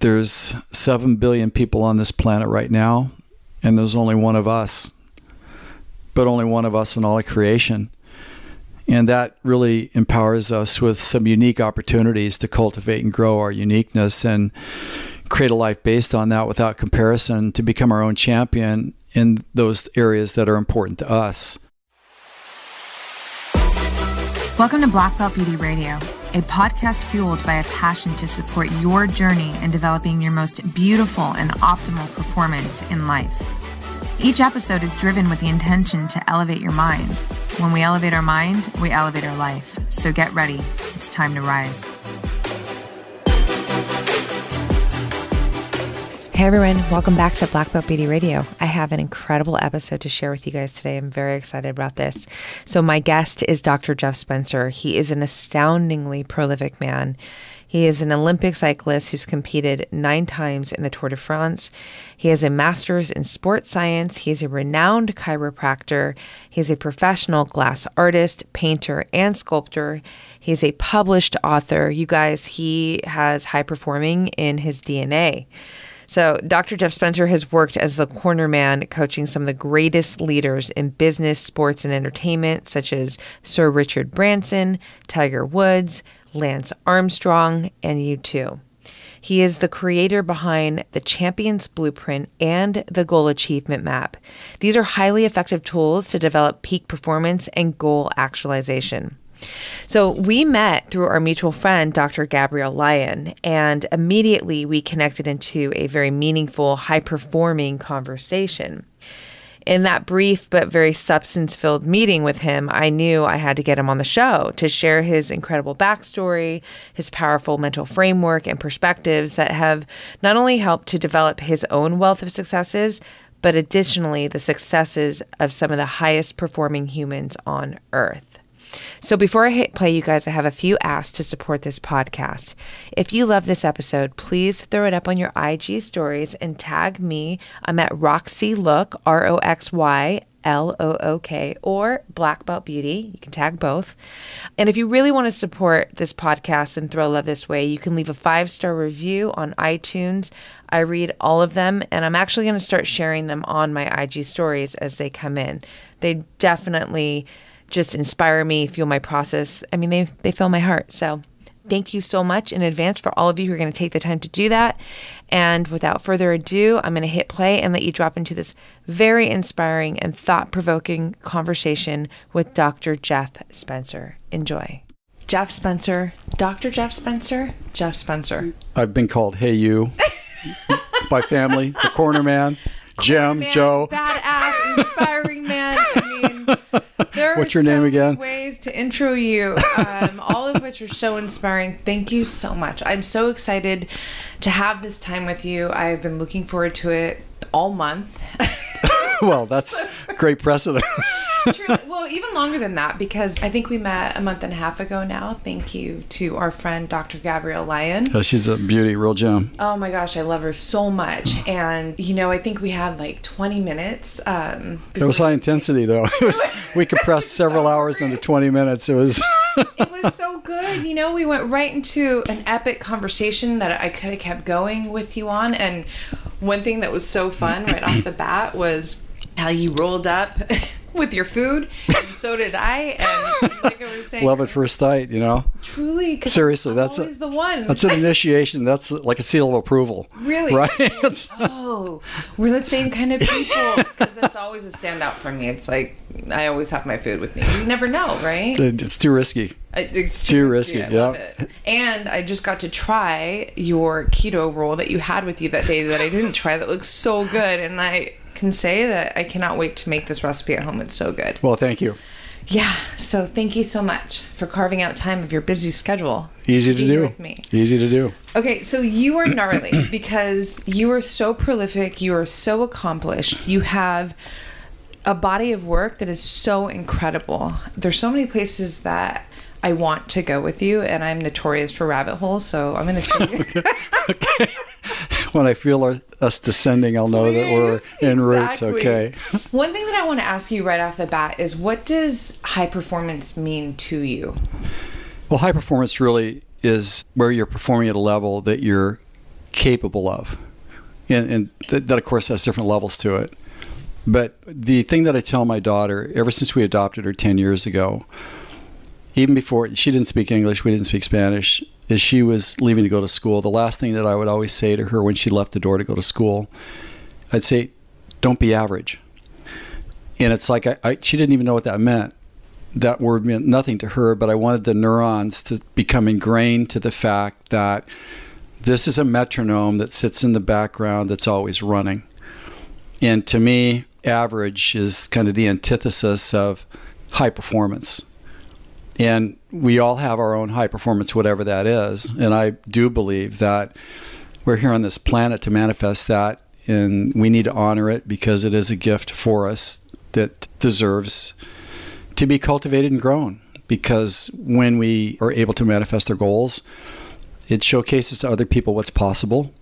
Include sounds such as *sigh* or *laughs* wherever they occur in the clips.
there's 7 billion people on this planet right now, and there's only one of us, but only one of us in all of creation. And that really empowers us with some unique opportunities to cultivate and grow our uniqueness and create a life based on that without comparison to become our own champion in those areas that are important to us. Welcome to Black Belt Beauty Radio, a podcast fueled by a passion to support your journey in developing your most beautiful and optimal performance in life. Each episode is driven with the intention to elevate your mind. When we elevate our mind, we elevate our life. So get ready. It's time to rise. Hey everyone, welcome back to Black Belt Beauty Radio. I have an incredible episode to share with you guys today. I'm very excited about this. So, my guest is Dr. Jeff Spencer. He is an astoundingly prolific man. He is an Olympic cyclist who's competed nine times in the Tour de France. He has a master's in sports science. He is a renowned chiropractor. He is a professional glass artist, painter, and sculptor. He's a published author. You guys, he has high performing in his DNA. So, Dr. Jeff Spencer has worked as the corner man, coaching some of the greatest leaders in business, sports, and entertainment, such as Sir Richard Branson, Tiger Woods, Lance Armstrong, and U2. He is the creator behind the Champions Blueprint and the Goal Achievement Map. These are highly effective tools to develop peak performance and goal actualization. So we met through our mutual friend, Dr. Gabrielle Lyon, and immediately we connected into a very meaningful, high performing conversation. In that brief but very substance filled meeting with him, I knew I had to get him on the show to share his incredible backstory, his powerful mental framework, and perspectives that have not only helped to develop his own wealth of successes, but additionally the successes of some of the highest performing humans on earth. So before I hit play, you guys, I have a few asks to support this podcast. If you love this episode, please throw it up on your IG stories and tag me. I'm at Roxy Look, R O X Y L O O K, or Black Belt Beauty. You can tag both. And if you really want to support this podcast and throw love this way, you can leave a five star review on iTunes. I read all of them, and I'm actually going to start sharing them on my IG stories as they come in. They definitely just inspire me, fuel my process. I mean, they they fill my heart. So thank you so much in advance for all of you who are going to take the time to do that. And without further ado, I'm going to hit play and let you drop into this very inspiring and thought provoking conversation with Dr. Jeff Spencer. Enjoy. Jeff Spencer, Dr. Jeff Spencer, Jeff Spencer. I've been called Hey You *laughs* by family, the corner man, Jim, Man, Joe. badass, inspiring man. I mean, there What's your name again? Ways to intro you, um, *laughs* all of which are so inspiring. Thank you so much. I'm so excited to have this time with you. I've been looking forward to it all month. *laughs* well, that's *laughs* great precedent. *laughs* Well, even longer than that because I think we met a month and a half ago now. Thank you to our friend Dr. Gabrielle Lyon. Oh, she's a beauty, real gem. Oh my gosh, I love her so much. *sighs* And you know, I think we had like 20 minutes. Um, It was high intensity, though. *laughs* It was, *laughs* we compressed several hours into 20 minutes. It was. it was so good. You know, we went right into an epic conversation that I could have kept going with you on. And one thing that was so fun right off the bat was how you rolled up with your food, and so did I. And *laughs* like I was saying, Love at first sight, you know. truly. Seriously, I'm that's a- the one. That's an initiation. That's like a seal of approval. Really? Right? *laughs* Oh, we're the same kind of people. Because that's always a standout for me. It's like I always have my food with me. You never know, right? it's too risky. It's Too risky, I love yeah. And I just got to try your keto roll that you had with you that day that I didn't try. That looks so good, and I can say that I cannot wait to make this recipe at home. It's so good. Well, thank you. Yeah. So thank you so much for carving out time of your busy schedule. Easy to do. with me. Easy to do. Okay, so you are gnarly *clears throat* because you are so prolific, you are so accomplished, you have a body of work that is so incredible. There's so many places that I want to go with you, and I'm notorious for rabbit holes, so I'm gonna say *laughs* *laughs* When I feel our, us descending, I'll know that we're en route. Exactly. Okay. *laughs* One thing that I want to ask you right off the bat is what does high performance mean to you? Well, high performance really is where you're performing at a level that you're capable of. And, and th- that, of course, has different levels to it. But the thing that I tell my daughter, ever since we adopted her 10 years ago, even before she didn't speak English, we didn't speak Spanish, as she was leaving to go to school, the last thing that I would always say to her when she left the door to go to school, I'd say, don't be average. And it's like I, I, she didn't even know what that meant. That word meant nothing to her, but I wanted the neurons to become ingrained to the fact that this is a metronome that sits in the background that's always running. And to me, average is kind of the antithesis of high performance. And we all have our own high performance, whatever that is. And I do believe that we're here on this planet to manifest that. And we need to honor it because it is a gift for us that deserves to be cultivated and grown. Because when we are able to manifest our goals, it showcases to other people what's possible.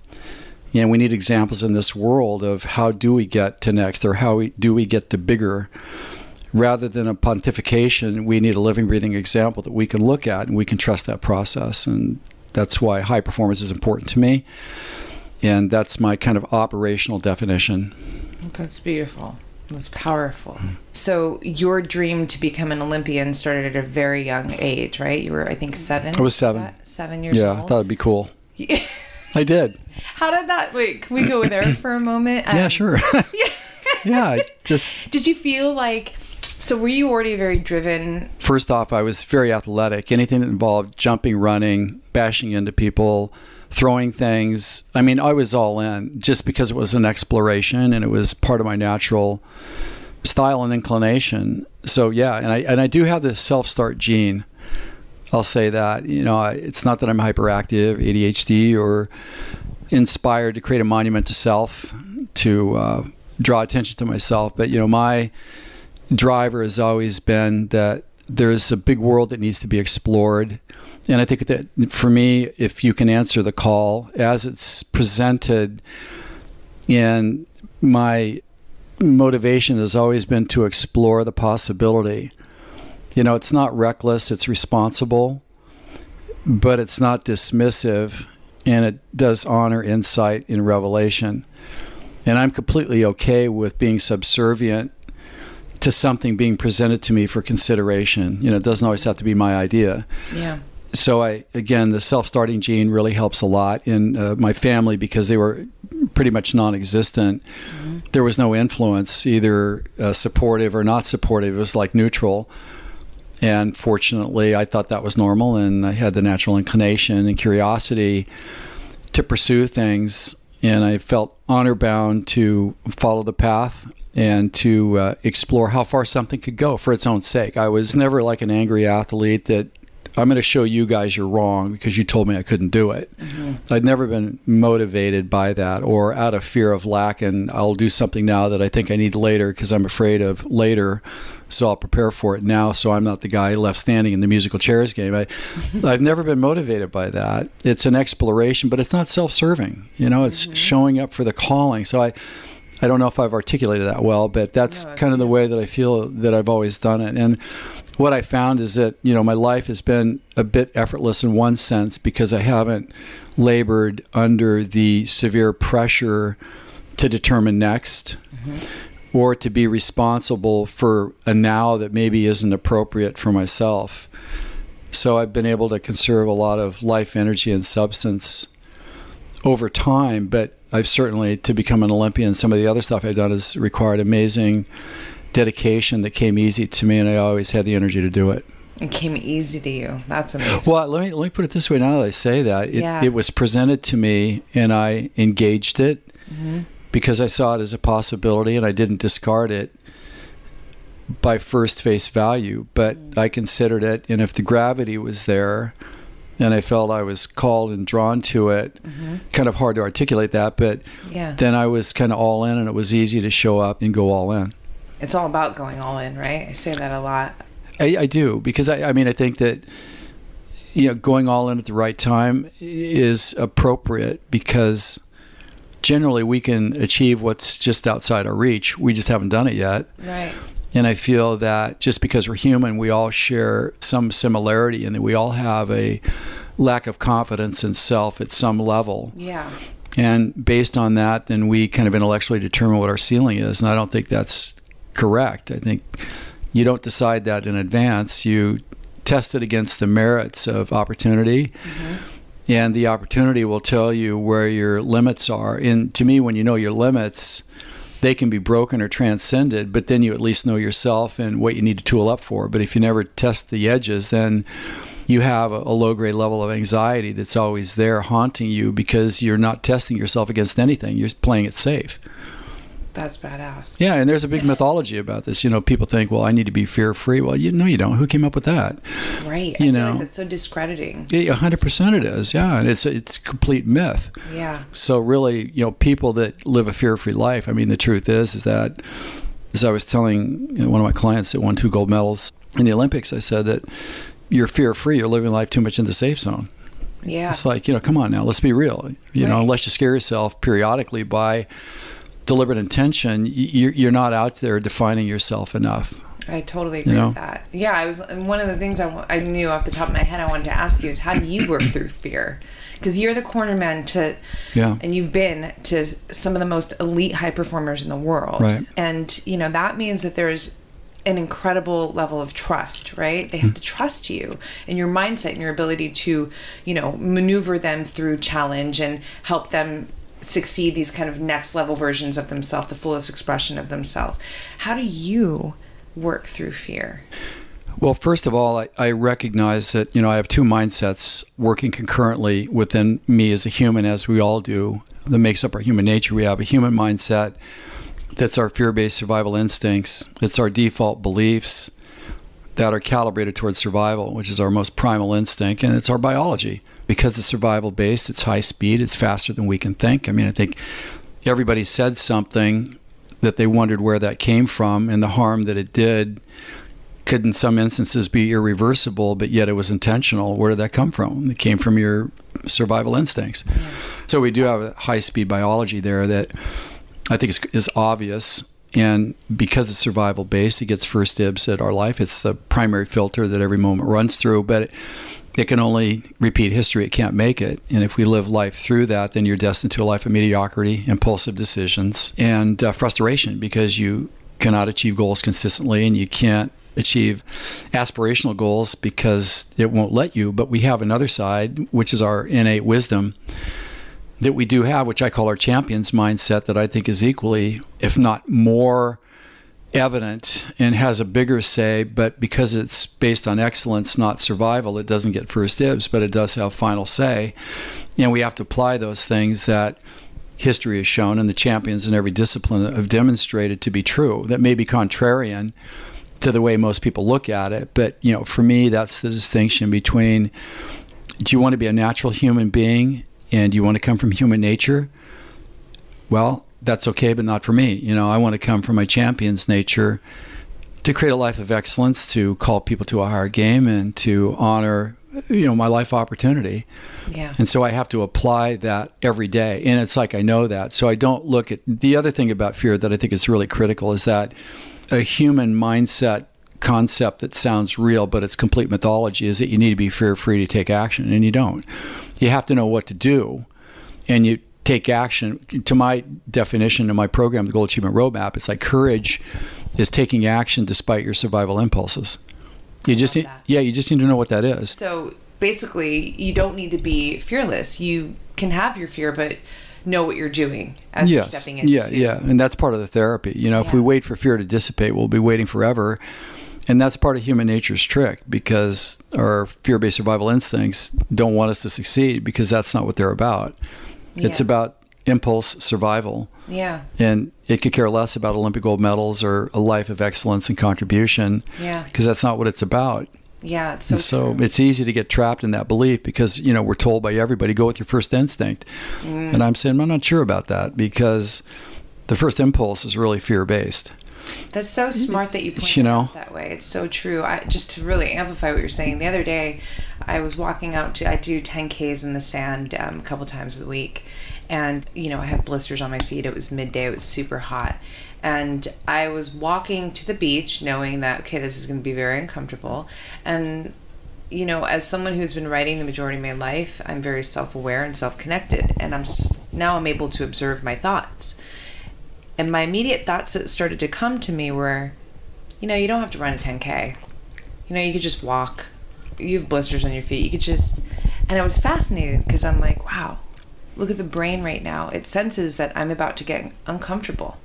And we need examples in this world of how do we get to next or how we, do we get to bigger rather than a pontification, we need a living, breathing example that we can look at and we can trust that process. And that's why high performance is important to me. And that's my kind of operational definition. That's beautiful. That's powerful. So your dream to become an Olympian started at a very young age, right? You were, I think, seven. I was seven. Was seven years old. yeah, old. I thought it'd be cool. *laughs* I did. How did that? Wait, can we go there for a moment? yeah, um, sure. *laughs* *laughs* yeah, just. Did you feel like? So were you already very driven? First off, I was very athletic. Anything that involved jumping, running, bashing into people, throwing things. I mean, I was all in just because it was an exploration and it was part of my natural style and inclination. So yeah, and I and I do have this self-start gene. I'll say that. You know, it's not that I'm hyperactive, ADHD, or inspired to create a monument to self, to uh, draw attention to myself. But you know, my driver has always been that there's a big world that needs to be explored. And I think that for me, if you can answer the call as it's presented, and my motivation has always been to explore the possibility. You know, it's not reckless, it's responsible, but it's not dismissive, and it does honor insight in revelation. And I'm completely okay with being subservient to something being presented to me for consideration. You know, it doesn't always have to be my idea. Yeah. So I again, the self-starting gene really helps a lot in uh, my family because they were pretty much non-existent. Mm-hmm. There was no influence, either uh, supportive or not supportive. It was like neutral. And fortunately, I thought that was normal, and I had the natural inclination and curiosity to pursue things. And I felt honor bound to follow the path and to uh, explore how far something could go for its own sake. I was never like an angry athlete that I'm going to show you guys you're wrong because you told me I couldn't do it. Mm-hmm. I'd never been motivated by that or out of fear of lack, and I'll do something now that I think I need later because I'm afraid of later. So I'll prepare for it now so I'm not the guy left standing in the musical chairs game. I, *laughs* I've never been motivated by that. It's an exploration, but it's not self serving. You know, it's mm-hmm. showing up for the calling. So I, I don't know if I've articulated that well, but that's, no, kind of the way that I feel that I've always done it. And what I found is that you know my life has been a bit effortless in one sense because I haven't labored under the severe pressure to determine next. Mm-hmm. Or to be responsible for a now that maybe isn't appropriate for myself. So I've been able to conserve a lot of life energy and substance over time, but I've certainly to become an Olympian. Some of the other stuff I've done has required amazing dedication that came easy to me, and I always had the energy to do it. It came easy to you. That's amazing. Well, let me let me put it this way. Now that I say that, it, yeah. it was presented to me, and I engaged it mm-hmm. because I saw it as a possibility, and I didn't discard it by first face value. But mm-hmm. I considered it, and if the gravity was there, and I felt I was called and drawn to it. Mm-hmm. Kind of hard to articulate that, but yeah. then I was kind of all in, and it was easy to show up and go all in. It's all about going all in, right? I say that a lot. I, I do because I, I mean I think that you know going all in at the right time is appropriate because generally we can achieve what's just outside our reach. We just haven't done it yet. Right. And I feel that just because we're human, we all share some similarity and that we all have a lack of confidence in self at some level. Yeah. And based on that, then we kind of intellectually determine what our ceiling is. And I don't think that's correct. I think you don't decide that in advance. You test it against the merits of opportunity. Mm-hmm. And the opportunity will tell you where your limits are. And to me, when you know your limits, they can be broken or transcended, but then you at least know yourself and what you need to tool up for. But if you never test the edges, then you have a, low grade level of anxiety that's always there haunting you because you're not testing yourself against anything. You're playing it safe. That's badass. Yeah, and there's a big mythology about this. You know, people think, well, I need to be fear free. Well, you know, you don't. Who came up with that? Right. You I know, like that's so discrediting. Yeah, hundred percent it is. Yeah, and it's it's a complete myth. Yeah. So really, you know, people that live a fear free life. I mean, the truth is, is that as I was telling you know, one of my clients that won two gold medals in the Olympics, I said that you're fear free. You're living life too much in the safe zone. Yeah. It's like, you know, come on now, let's be real. You right. know, unless you scare yourself periodically by deliberate intention, you're, you're not out there defining yourself enough. I totally agree you know? with that. Yeah, I was one of the things I, I knew off the top of my head I wanted to ask you is how do you work *coughs* through fear? Because you're the corner man to, yeah, and you've been to some of the most elite high performers in the world, right? And you know that means that there's an incredible level of trust, right? They have mm-hmm. to trust you and your mindset and your ability to, you know, maneuver them through challenge and help them succeed these kind of next level versions of themselves, the fullest expression of themselves. How do you work through fear? Well, first of all, I, I, recognize that you know I have two mindsets working concurrently within me as a human, as we all do. That makes up our human nature. We have a human mindset that's our fear based survival instincts. It's our default beliefs that are calibrated towards survival, which is our most primal instinct, and it's our biology. Because it's survival based, it's high speed, it's faster than we can think. I mean, I think everybody said something that they wondered where that came from and the harm that it did could in some instances be irreversible, but yet it was intentional. Where did that come from? It came from your survival instincts. Yeah. So we do have a high speed biology there that I think is, is obvious. And because it's survival based, it gets first dibs at our life. It's the primary filter that every moment runs through, but it, it can only repeat history. It can't make it. And if we live life through that, then you're destined to a life of mediocrity, impulsive decisions, and uh, frustration because you cannot achieve goals consistently and you can't achieve aspirational goals because it won't let you. But we have another side, which is our innate wisdom that we do have, which I call our champions mindset, that I think is equally, if not more, evident and has a bigger say. But because it's based on excellence, not survival, it doesn't get first dibs, but it does have final say. And we have to apply those things that history has shown and the champions in every discipline have demonstrated to be true. That may be contrarian to the way most people look at it, but you know, for me, that's the distinction between do you want to be a natural human being and do you want to come from human nature, well, that's okay, but not for me. You know, I want to come from my champion's nature to create a life of excellence, to call people to a higher game, and to honor, you know, my life opportunity. Yeah. And so I have to apply that every day. And it's like I know that. So I don't look at the other thing about fear that I think is really critical is that a human mindset concept that sounds real, but it's complete mythology, is that you need to be fear free to take action, and you don't you have to know what to do and you take action. To my definition in my program, the Goal Achievement Roadmap, it's like courage is taking action despite your survival impulses. You just need, yeah, you just need to know what that is. So basically, you don't need to be fearless. You can have your fear, but know what you're doing as yes. you're stepping into. Yeah, yeah, and that's part of the therapy. You know, yeah. if we wait for fear to dissipate, we'll be waiting forever. And that's part of human nature's trick because our fear based survival instincts don't want us to succeed because that's not what they're about. Yeah. It's about impulse survival. Yeah. And it could care less about Olympic gold medals or a life of excellence and contribution. Yeah. Because that's not what it's about. Yeah, it's so, so it's easy to get trapped in that belief because you know we're told by everybody go with your first instinct, mm. and I'm saying I'm not sure about that because the first impulse is really fear based. That's so smart that you point you know? that way. It's so true. I just to really amplify what you're saying. The other day, I was walking out to I do 10ks in the sand um, a couple times a week, and you know I have blisters on my feet. It was midday. It was super hot, and I was walking to the beach, knowing that okay, this is going to be very uncomfortable, and you know, as someone who's been writing the majority of my life, I'm very self aware and self connected. And I'm now I'm able to observe my thoughts. And my immediate thoughts that started to come to me were, you know, you don't have to run a 10K. You know, you could just walk. You have blisters on your feet. You could just. And I was fascinated because I'm like, wow, look at the brain right now. It senses that I'm about to get uncomfortable.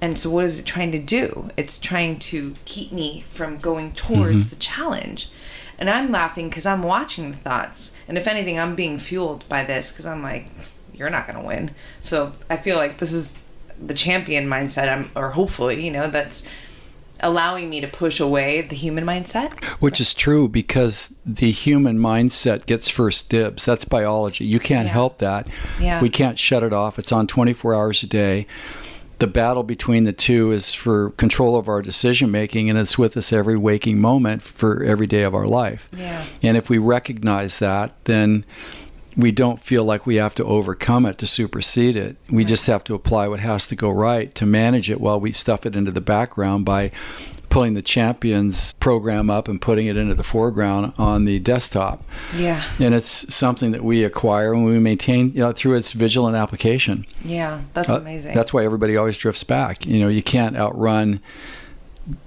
And so, what is it trying to do? It's trying to keep me from going towards mm-hmm. the challenge. And I'm laughing because I'm watching the thoughts. And if anything, I'm being fueled by this because I'm like, you're not going to win. So I feel like this is the champion mindset, I'm, or hopefully, you know, that's allowing me to push away the human mindset. Which is true because the human mindset gets first dibs. That's biology. You can't yeah. help that. Yeah. We can't shut it off. It's on 24 hours a day the battle between the two is for control of our decision making and it's with us every waking moment for every day of our life. Yeah. And if we recognize that, then we don't feel like we have to overcome it to supersede it. We right. just have to apply what has to go right to manage it while we stuff it into the background by pulling the champions program up and putting it into the foreground on the desktop. Yeah. And it's something that we acquire and we maintain you know, through its vigilant application. Yeah, that's uh, amazing. That's why everybody always drifts back. You know, you can't outrun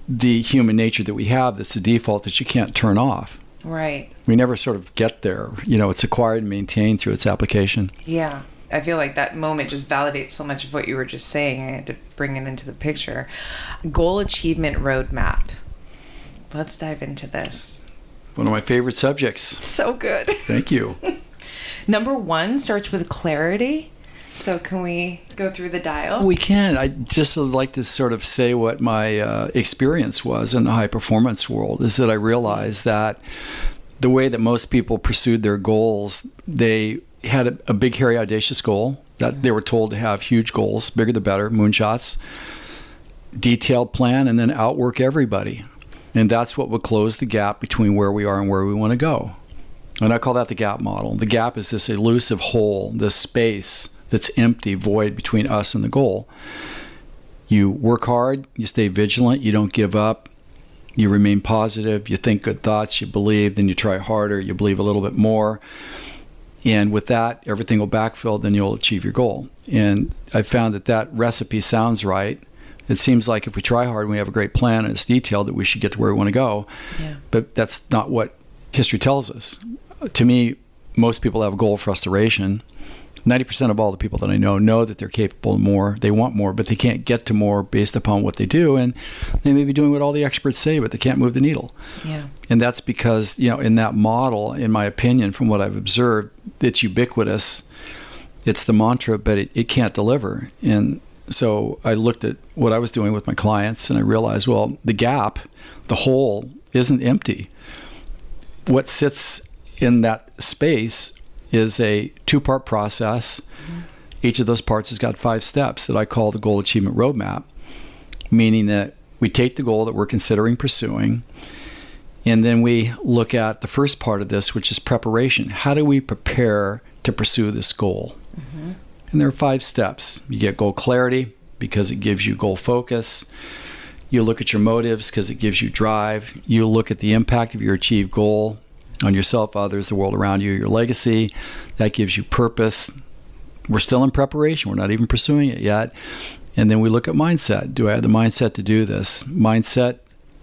the human nature that we have that's a default that you can't turn off. Right. We never sort of get there. You know, it's acquired and maintained through its application. Yeah. I feel like that moment just validates so much of what you were just saying. I had to bring it into the picture. Goal achievement roadmap. Let's dive into this. One of my favorite subjects. So good. Thank you. *laughs* Number one starts with clarity. So can we go through the dial? We can. I just like to sort of say what my uh, experience was in the high performance world is that I realized that the way that most people pursued their goals, they had a, a big, hairy, audacious goal that they were told to have huge goals, bigger the better, moonshots, detailed plan, and then outwork everybody. And that's what would close the gap between where we are and where we want to go. And I call that the gap model. The gap is this elusive hole, this space that's empty, void between us and the goal. You work hard, you stay vigilant, you don't give up, you remain positive, you think good thoughts, you believe, then you try harder, you believe a little bit more and with that, everything will backfill, then you'll achieve your goal. And I found that that recipe sounds right. It seems like if we try hard and we have a great plan and it's detailed, that we should get to where we want to go. Yeah. But that's not what history tells us. To me, most people have goal frustration 90% of all the people that I know know that they're capable of more. They want more, but they can't get to more based upon what they do. And they may be doing what all the experts say, but they can't move the needle. Yeah. And that's because, you know, in that model, in my opinion, from what I've observed, it's ubiquitous. It's the mantra, but it, it can't deliver. And so I looked at what I was doing with my clients and I realized, well, the gap, the hole, isn't empty. What sits in that space is a two part process. Mm-hmm. Each of those parts has got five steps that I call the goal achievement roadmap, meaning that we take the goal that we're considering pursuing, and then we look at the first part of this, which is preparation. How do we prepare to pursue this goal? Mm-hmm. And there are five steps. You get goal clarity because it gives you goal focus. You look at your motives because it gives you drive. You look at the impact of your achieved goal on yourself, others, the world around you, your legacy. That gives you purpose. We're still in preparation. We're not even pursuing it yet. And then we look at mindset. Do I have the mindset to do this? Mindset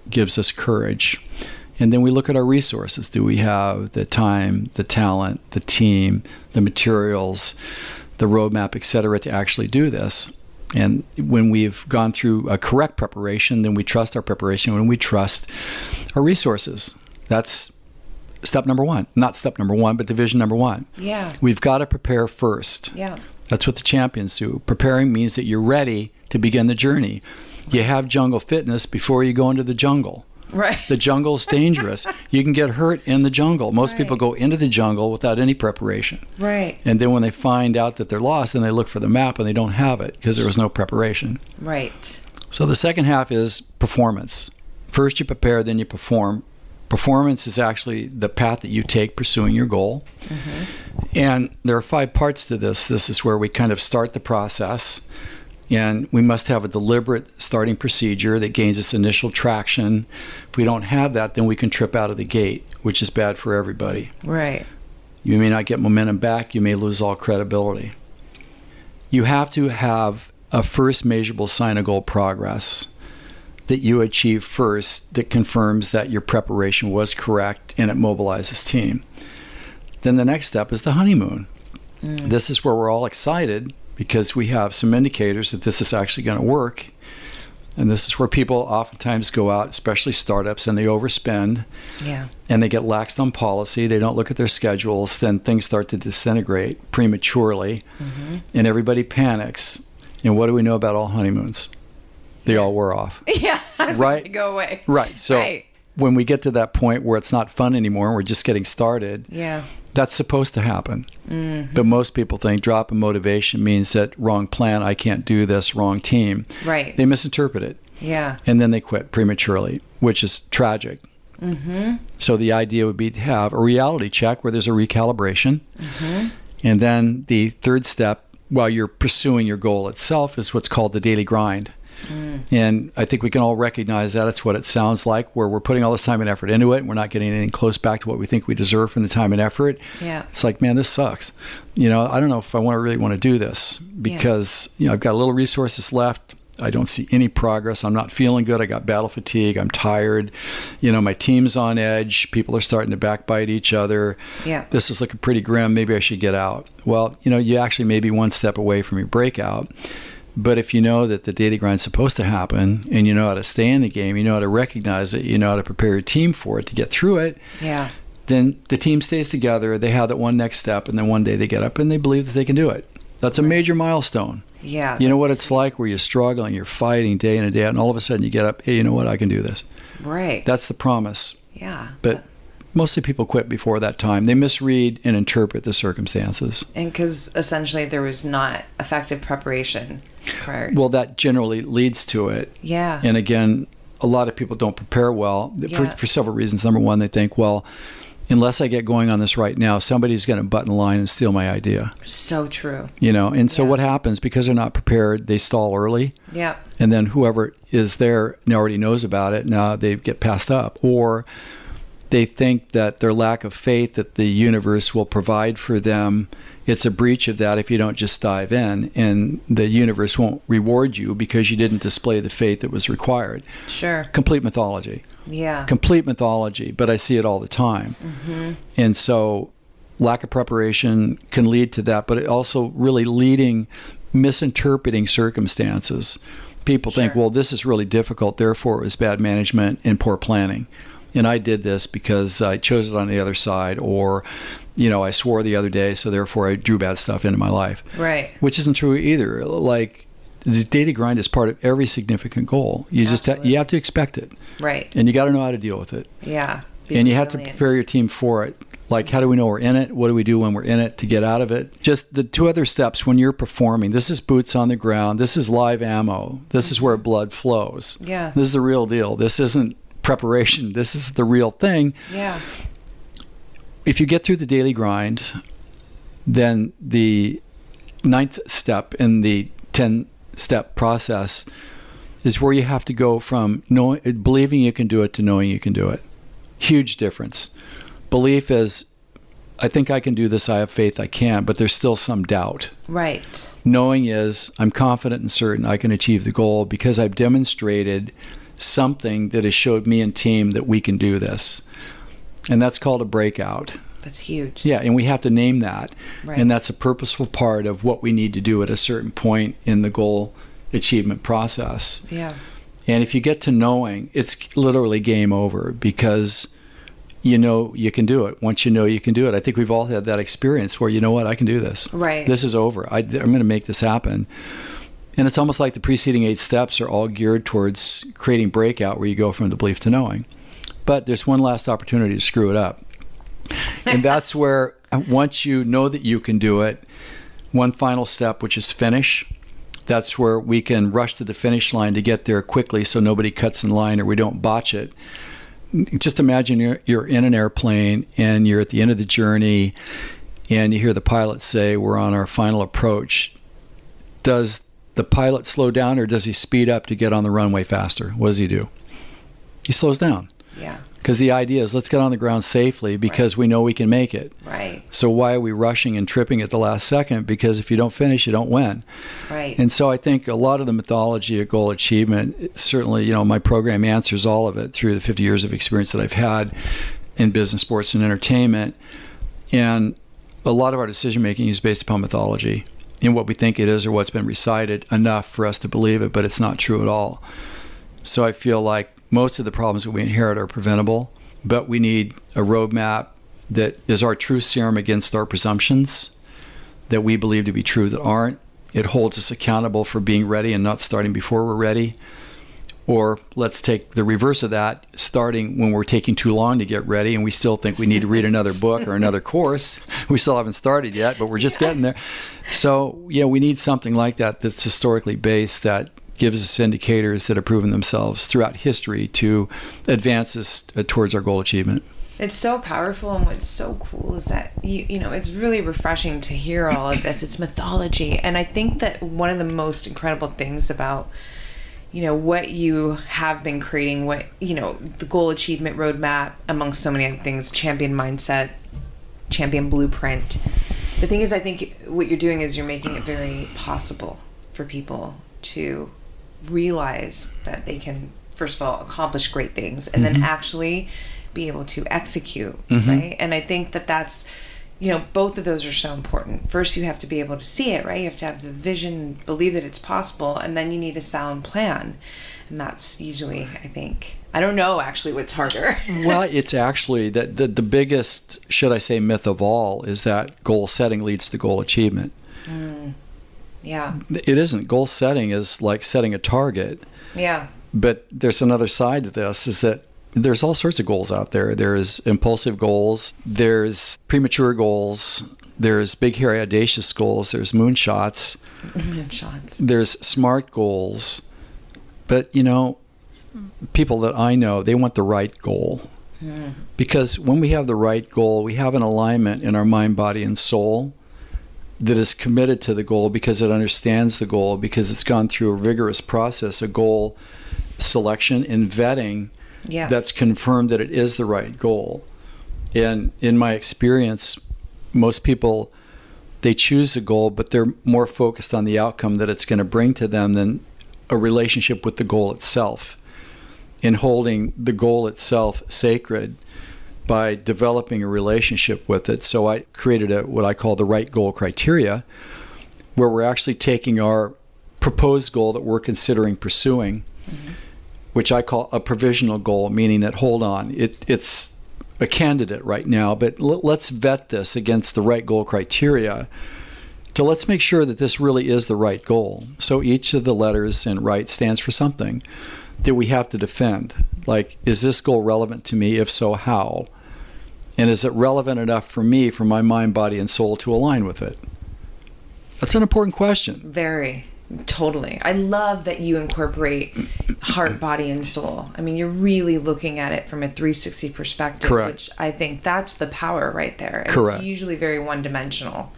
gives us courage. And then we look at our resources. Do we have the time, the talent, the team, the materials, the roadmap, et cetera, to actually do this? And when we've gone through a correct preparation, then we trust our preparation when we trust our resources. That's step number one. Not step number one, but division number one. Yeah. We've got to prepare first. Yeah. That's what the champions do. Preparing means that you're ready to begin the journey. You have jungle fitness before you go into the jungle. Right. The jungle's dangerous. *laughs* you can get hurt in the jungle. Most right. people go into the jungle without any preparation. Right. And then when they find out that they're lost, then they look for the map and they don't have it because there was no preparation. Right. So the second half is performance. First you prepare, then you perform performance is actually the path that you take pursuing your goal. Mm-hmm. And there are five parts to this. This is where we kind of start the process. And we must have a deliberate starting procedure that gains its initial traction. If we don't have that, then we can trip out of the gate, which is bad for everybody. Right. You may not get momentum back, you may lose all credibility. you have to have a first measurable sign of goal progress that you achieve first that confirms that your preparation was correct and it mobilizes team. Then the next step is the honeymoon. Mm. This is where we're all excited because we have some indicators that this is actually going to work. And this is where people oftentimes go out, especially startups, and they overspend. Yeah. And they get laxed on policy. They don't look at their schedules. Then things start to disintegrate prematurely. Mm-hmm. And everybody panics. And what do we know about all honeymoons? They all wear off. *laughs* Yeah. right. go away. Right. So right. when we get to that point where it's not fun anymore and we're just getting started, yeah that's supposed to happen. Mm-hmm. But most people think drop in motivation means that wrong plan, I can't do this, wrong team. Right. They misinterpret it. Yeah. And then they quit prematurely, which is tragic. Mm-hmm. So the idea would be to have a reality check where there's a recalibration. Mm-hmm. And then the third step, while you're pursuing your goal itself, is what's called the daily grind. Mm. And I think we can all recognize that it's what it sounds like, where we're putting all this time and effort into it, and we're not getting anything close back to what we think we deserve from the time and effort. Yeah. It's like, man, this sucks. You know, I don't know if I want to really want to do this because yeah. you know I've got a little resources left. I don't see any progress. I'm not feeling good. I got battle fatigue. I'm tired. You know, my team's on edge. People are starting to backbite each other. Yeah. This is looking pretty grim. Maybe I should get out. Well, you know, you actually may be one step away from your breakout. But if you know that the daily grind is supposed to happen and you know how to stay in the game, you know how to recognize it, you know how to prepare your team for it to get through it. Yeah. Then the team stays together. They have that one next step, and then one day they get up and they believe that they can do it. That's a major milestone. Yeah. You know what it's like where you're struggling, you're fighting day in and day out, and all of a sudden you get up, hey, you know what, I can do this. Right. That's the promise. Yeah. But mostly people quit before that time. They misread and interpret the circumstances. And because essentially there was not effective preparation Well, that generally leads to it. Yeah. And again, a lot of people don't prepare well yeah. for, for several reasons. Number one, they think, well, unless I get going on this right now, somebody's going to button line and steal my idea. So true. You know, and so yeah. what happens because they're not prepared, they stall early. Yeah. And then whoever is there already knows about it. Now they get passed up. Or they think that their lack of faith that the universe will provide for them it's a breach of that if you don't just dive in and the universe won't reward you because you didn't display the faith that was required. Sure. Complete mythology. Yeah. Complete mythology but i see it all the time. Mm-hmm. and so lack of preparation can lead to that but it also really leading misinterpreting circumstances. People sure. think well this is really difficult therefore it was bad management and poor planning and I did this because I chose it on the other side, or, you know, I swore the other day, so therefore I drew bad stuff into my life. Right. Which isn't true either. Like, the daily grind is part of every significant goal. You Absolutely. just ha- you have to expect it. Right. And you got to know how to deal with it. Yeah. and you have to prepare your team for it. Like, how do we know we're in it? What do we do when we're in it to get out of it? Just the two other steps when you're performing. This is boots on the ground. This is live ammo. This mm-hmm. is where blood flows. Yeah. This is the real deal. This isn't preparation. This is the real thing. Yeah. If you get through the daily grind, then the ninth step in the 10 step process is where you have to go from knowing, believing you can do it to knowing you can do it. Huge difference. Belief is, I think I can do this, I have faith I can, but there's still some doubt. Right. Knowing is, I'm confident and certain I can achieve the goal because I've demonstrated something that has showed me and team that we can do this. And that's called a breakout. That's huge. Yeah, and we have to name that. Right. And that's a purposeful part of what we need to do at a certain point in the goal achievement process. Yeah. And if you get to knowing, it's literally game over because you know you can do it. Once you know you can do it, I think we've all had that experience where you know what, I can do this. Right. This is over. I, I'm going to make this happen. And it's almost like the preceding eight steps are all geared towards creating breakout where you go from the belief to knowing. But there's one last opportunity to screw it up. And that's *laughs* where uh, once you know that you can do it, one final step, which is finish. That's where we can rush to the finish line to get there quickly so nobody cuts in line or we don't botch it. Just imagine you're, you're in an airplane and you're at the end of the journey and you hear the pilot say, We're on our final approach. Does the pilot slow down or does he speed up to get on the runway faster? What does he do? He slows down. Yeah. Because the idea is let's get on the ground safely because right. we know we can make it. Right. So why are we rushing and tripping at the last second? Because if you don't finish, you don't win. Right. And so I think a lot of the mythology of goal achievement, certainly, you know, my program answers all of it through the 50 years of experience that I've had in business, sports, and entertainment. And a lot of our decision making is based upon mythology and what we think it is or what's been recited enough for us to believe it, but it's not true at all. So I feel like most of the problems that we inherit are preventable, but we need a roadmap that is our true serum against our presumptions that we believe to be true that aren't. It holds us accountable for being ready and not starting before we're ready. Or let's take the reverse of that, starting when we're taking too long to get ready and we still think we need to read another book or another course. *laughs* We still haven't started yet, but we're just getting there. So, yeah, we need something like that that's historically based that gives us indicators that have proven themselves throughout history to advance us uh, towards our goal achievement. It's so powerful, and what's so cool is that you you know it's really refreshing to hear all of this. It's mythology, and I think that one of the most incredible things about you know what you have been creating, what you know the goal achievement roadmap, amongst so many other things, champion mindset, champion blueprint. The thing is, I think what you're doing is you're making it very possible for people to realize that they can first of all accomplish great things and mm-hmm. then actually be able to execute mm-hmm. right and i think that that's you know both of those are so important first you have to be able to see it right you have to have the vision believe that it's possible and then you need a sound plan and that's usually i think i don't know actually what's harder *laughs* well it's actually that the, the biggest should i say myth of all is that goal setting leads to goal achievement mm. Yeah. It isn't. Goal setting is like setting a target. Yeah. But there's another side to this is that there's all sorts of goals out there. There's impulsive goals, there's premature goals, there's big, hairy, audacious goals, there's moonshots. Moonshots. There's smart goals. But, you know, people that I know, they want the right goal. Mm. Because when we have the right goal, we have an alignment in our mind, body, and soul that is committed to the goal because it understands the goal because it's gone through a rigorous process, a goal selection and vetting yeah. that's confirmed that it is the right goal. And in my experience, most people they choose a goal, but they're more focused on the outcome that it's going to bring to them than a relationship with the goal itself. In holding the goal itself sacred by developing a relationship with it. So I created a, what I call the right goal criteria, where we're actually taking our proposed goal that we're considering pursuing, mm-hmm. Which I call a provisional goal, meaning that hold on, it, it's a candidate right now, but l- let's vet this against the right goal criteria. So let's make sure that this really is the right goal. So each of the letters in right stands for something that we have to defend. Like, is this goal relevant to me? If so, how? And is it relevant enough for me, for my mind, body, and soul to align with it? That's an important question. Very. Totally. I love that you incorporate heart, mm-hmm. body, and soul. I mean, you're really looking at it from a 360 perspective, Correct. which I think that's the power right there. And Correct. It's usually very one dimensional.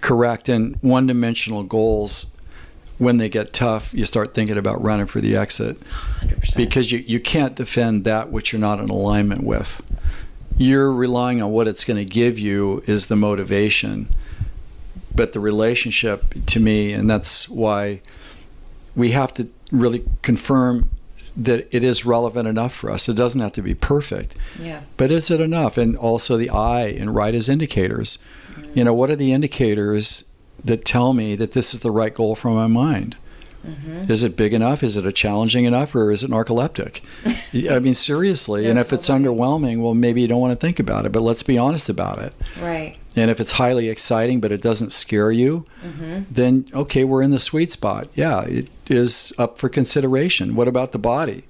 Correct. And one dimensional goals, when they get tough, you start thinking about running for the exit. 100%. Because you, you can't defend that which you're not in alignment with you're relying on what it's going to give you is the motivation but the relationship to me and that's why we have to really confirm that it is relevant enough for us. It doesn't have to be perfect yeah. but is it enough? And also the eye and right as indicators. Mm-hmm. you know what are the indicators that tell me that this is the right goal for my mind Mm-hmm. Is it big enough? Is it a challenging enough, or is it narcoleptic? *laughs* I mean, seriously. and if totally. it's underwhelming, well, maybe you don't want to think about it. But let's be honest about it. Right. And if it's highly exciting, but it doesn't scare you, mm-hmm. then okay, we're in the sweet spot. Yeah, it is up for consideration. What about the body?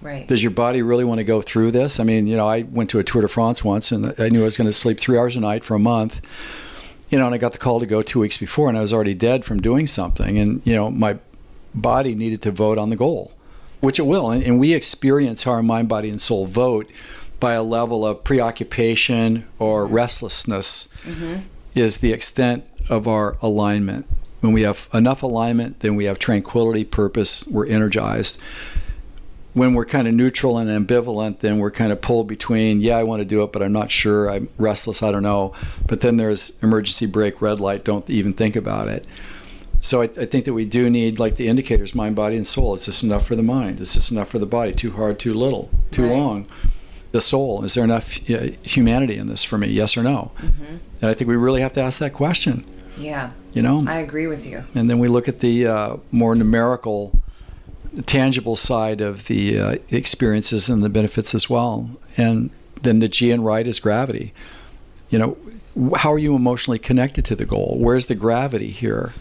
Right. Does your body really want to go through this? I mean, you know, I went to a Tour de France once, and I knew I was going to sleep three hours a night for a month you know, and I got the call to go two weeks before, and I was already dead from doing something. And you know, my body needed to vote on the goal, which it will. And, and we experience how our mind, body, and soul vote by a level of preoccupation or restlessness mm-hmm. is the extent of our alignment. When we have enough alignment, then we have tranquility, purpose, we're energized. when we're kind of neutral and ambivalent, then we're kind of pulled between, yeah, I want to do it, but I'm not sure. I'm restless. I don't know. But then there's emergency brake, red light. Don't even think about it. So I, I, think that we do need like the indicators, mind, body, and soul. Is this enough for the mind? Is this enough for the body? Too hard, too little, too right. long? The soul. Is there enough uh, humanity in this for me? Yes or no? Mm-hmm. And I think we really have to ask that question. Yeah. You know. I agree with you. And then we look at the uh, more numerical tangible side of the uh, experiences and the benefits as well. And then the G and right is gravity. You know, how are you emotionally connected to the goal? Where's the gravity here?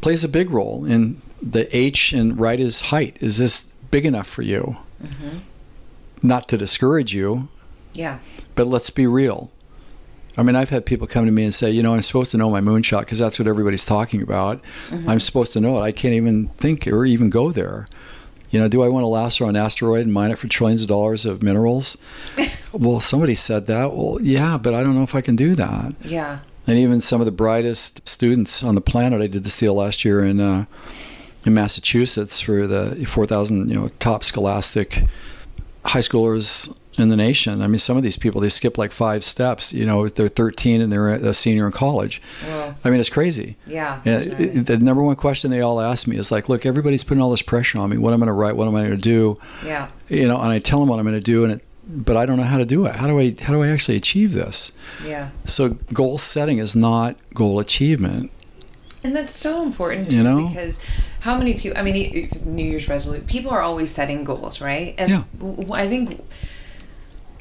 Plays a big role in the H in right is height. Is this big enough for you? Mm-hmm. Not to discourage you. Yeah. But let's be real. I mean, I've had people come to me and say, you know, I'm supposed to know my moonshot because that's what everybody's talking about. Mm-hmm. I'm supposed to know it. I can't even think or even go there. You know, do I want to lasso an asteroid and mine it for trillions of dollars of minerals? *laughs* well, somebody said that. Well, yeah, but I don't know if I can do that. Yeah. And even some of the brightest students on the planet, I did this deal last year in uh, in Massachusetts for the 4,000 you know top scholastic high schoolers in the nation. I mean, some of these people they skip like five steps. You know, they're 13 and they're a senior in college. Well, I mean, it's crazy. Yeah. Right. the number one question they all ask me is like, "Look, everybody's putting all this pressure on me. What am I going to write? What am I going to do?" Yeah. You know, and I tell them what I'm going to do, and it, but I don't know how to do it. How do I how do I actually achieve this? Yeah. So goal setting is not goal achievement. And that's so important, too, you know? because how many people? I mean, New Year's resolution. People are always setting goals, right? And yeah. I think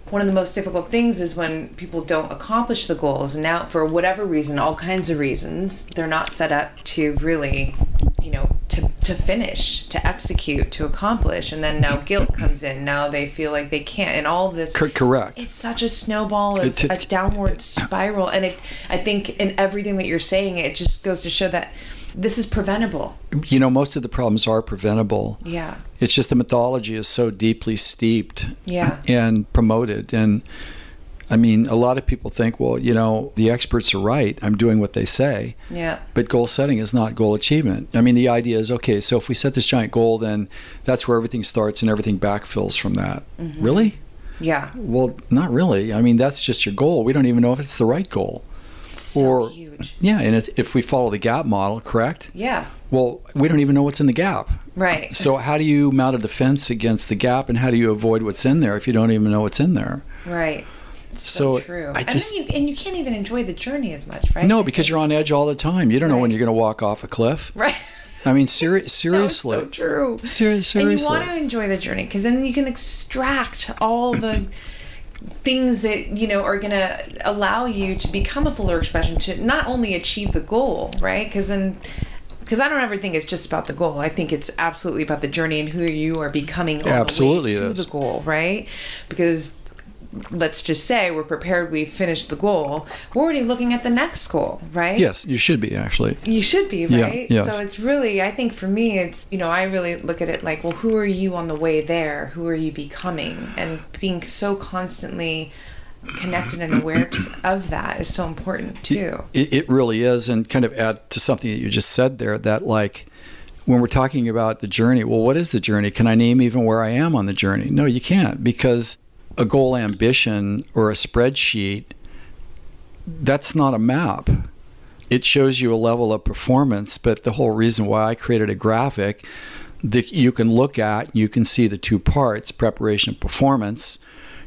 one of the most difficult things is when people don't accomplish the goals and now for whatever reason all kinds of reasons they're not set up to really you know to to finish to execute to accomplish and then now guilt comes in now they feel like they can't and all this correct it's such a snowball of a downward *coughs* spiral and it i think in everything that you're saying it just goes to show that this is preventable. You know, most of the problems are preventable. Yeah. It's just the mythology is so deeply steeped yeah. and promoted. And I mean, a lot of people think, well, you know, the experts are right. I'm doing what they say. Yeah. But goal setting is not goal achievement. I mean, the idea is okay, so if we set this giant goal, then that's where everything starts and everything backfills from that. Mm-hmm. Really? Yeah. Well, not really. I mean, that's just your goal. We don't even know if it's the right goal. So or huge. yeah, and if we follow the gap model, correct? Yeah. Well, we don't even know what's in the gap. Right. So how do you mount a defense against the gap, and how do you avoid what's in there if you don't even know what's in there? Right. So, so, true. I just, and, you, and you can't even enjoy the journey as much, right? No, because you're on edge all the time. You don't right. know when you're going to walk off a cliff. Right. I mean, seri- *laughs* seriously. so true. Ser- seriously. And you want to enjoy the journey because then you can extract all the things that you know are going to allow you to become a fuller expression to not only achieve the goal right because then because I don't ever think it's just about the goal. I think it's absolutely about the journey and who you are becoming absolutely the way to the goal, right? Because let's just say we're prepared, we've finished the goal, we're already looking at the next goal, right? Yes, you should be actually. You should be, right? Yeah, yes. So it's really, I think for me, it's, you know, I really look at it like, well, who are you on the way there? Who are you becoming? And being so constantly connected and aware of that is so important too. It, it really is. And kind of add to something that you just said there that, like, when we're talking about the journey, well, what is the journey? Can I name even where I am on the journey? No, you can't because a goal ambition or a spreadsheet, that's not a map. It shows you a level of performance, but the whole reason why I created a graphic that you can look at, you can see the two parts, preparation and performance,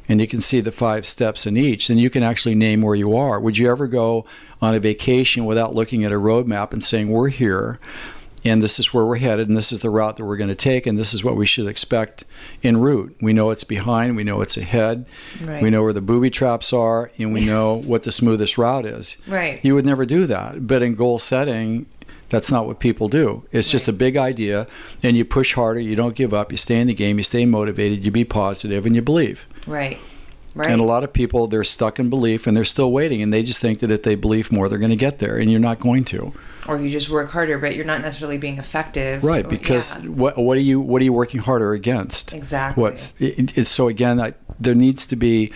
and you can see the five steps in each, and you can actually name where you are. Would you ever go on a vacation without looking at a roadmap and saying, We're here? And this is where we're headed, and this is the route that we're going to take, and this is what we should expect en route. We know it's behind, we know it's ahead, right. we know where the booby traps are, and we know *laughs* what the smoothest route is. Right. You would never do that, but in goal setting, that's not what people do. It's right. just a big idea, and you push harder. You don't give up. You stay in the game. You stay motivated. You be positive, and you believe. Right. Right. And a lot of people, they're stuck in belief, and they're still waiting, and they just think that if they believe more, they're going to get there, and you're not going to or you just work harder, but you're not necessarily being effective. Right, or, because yeah. what what are you what are you working harder against? Exactly. What's it, it, so again, I, there needs to be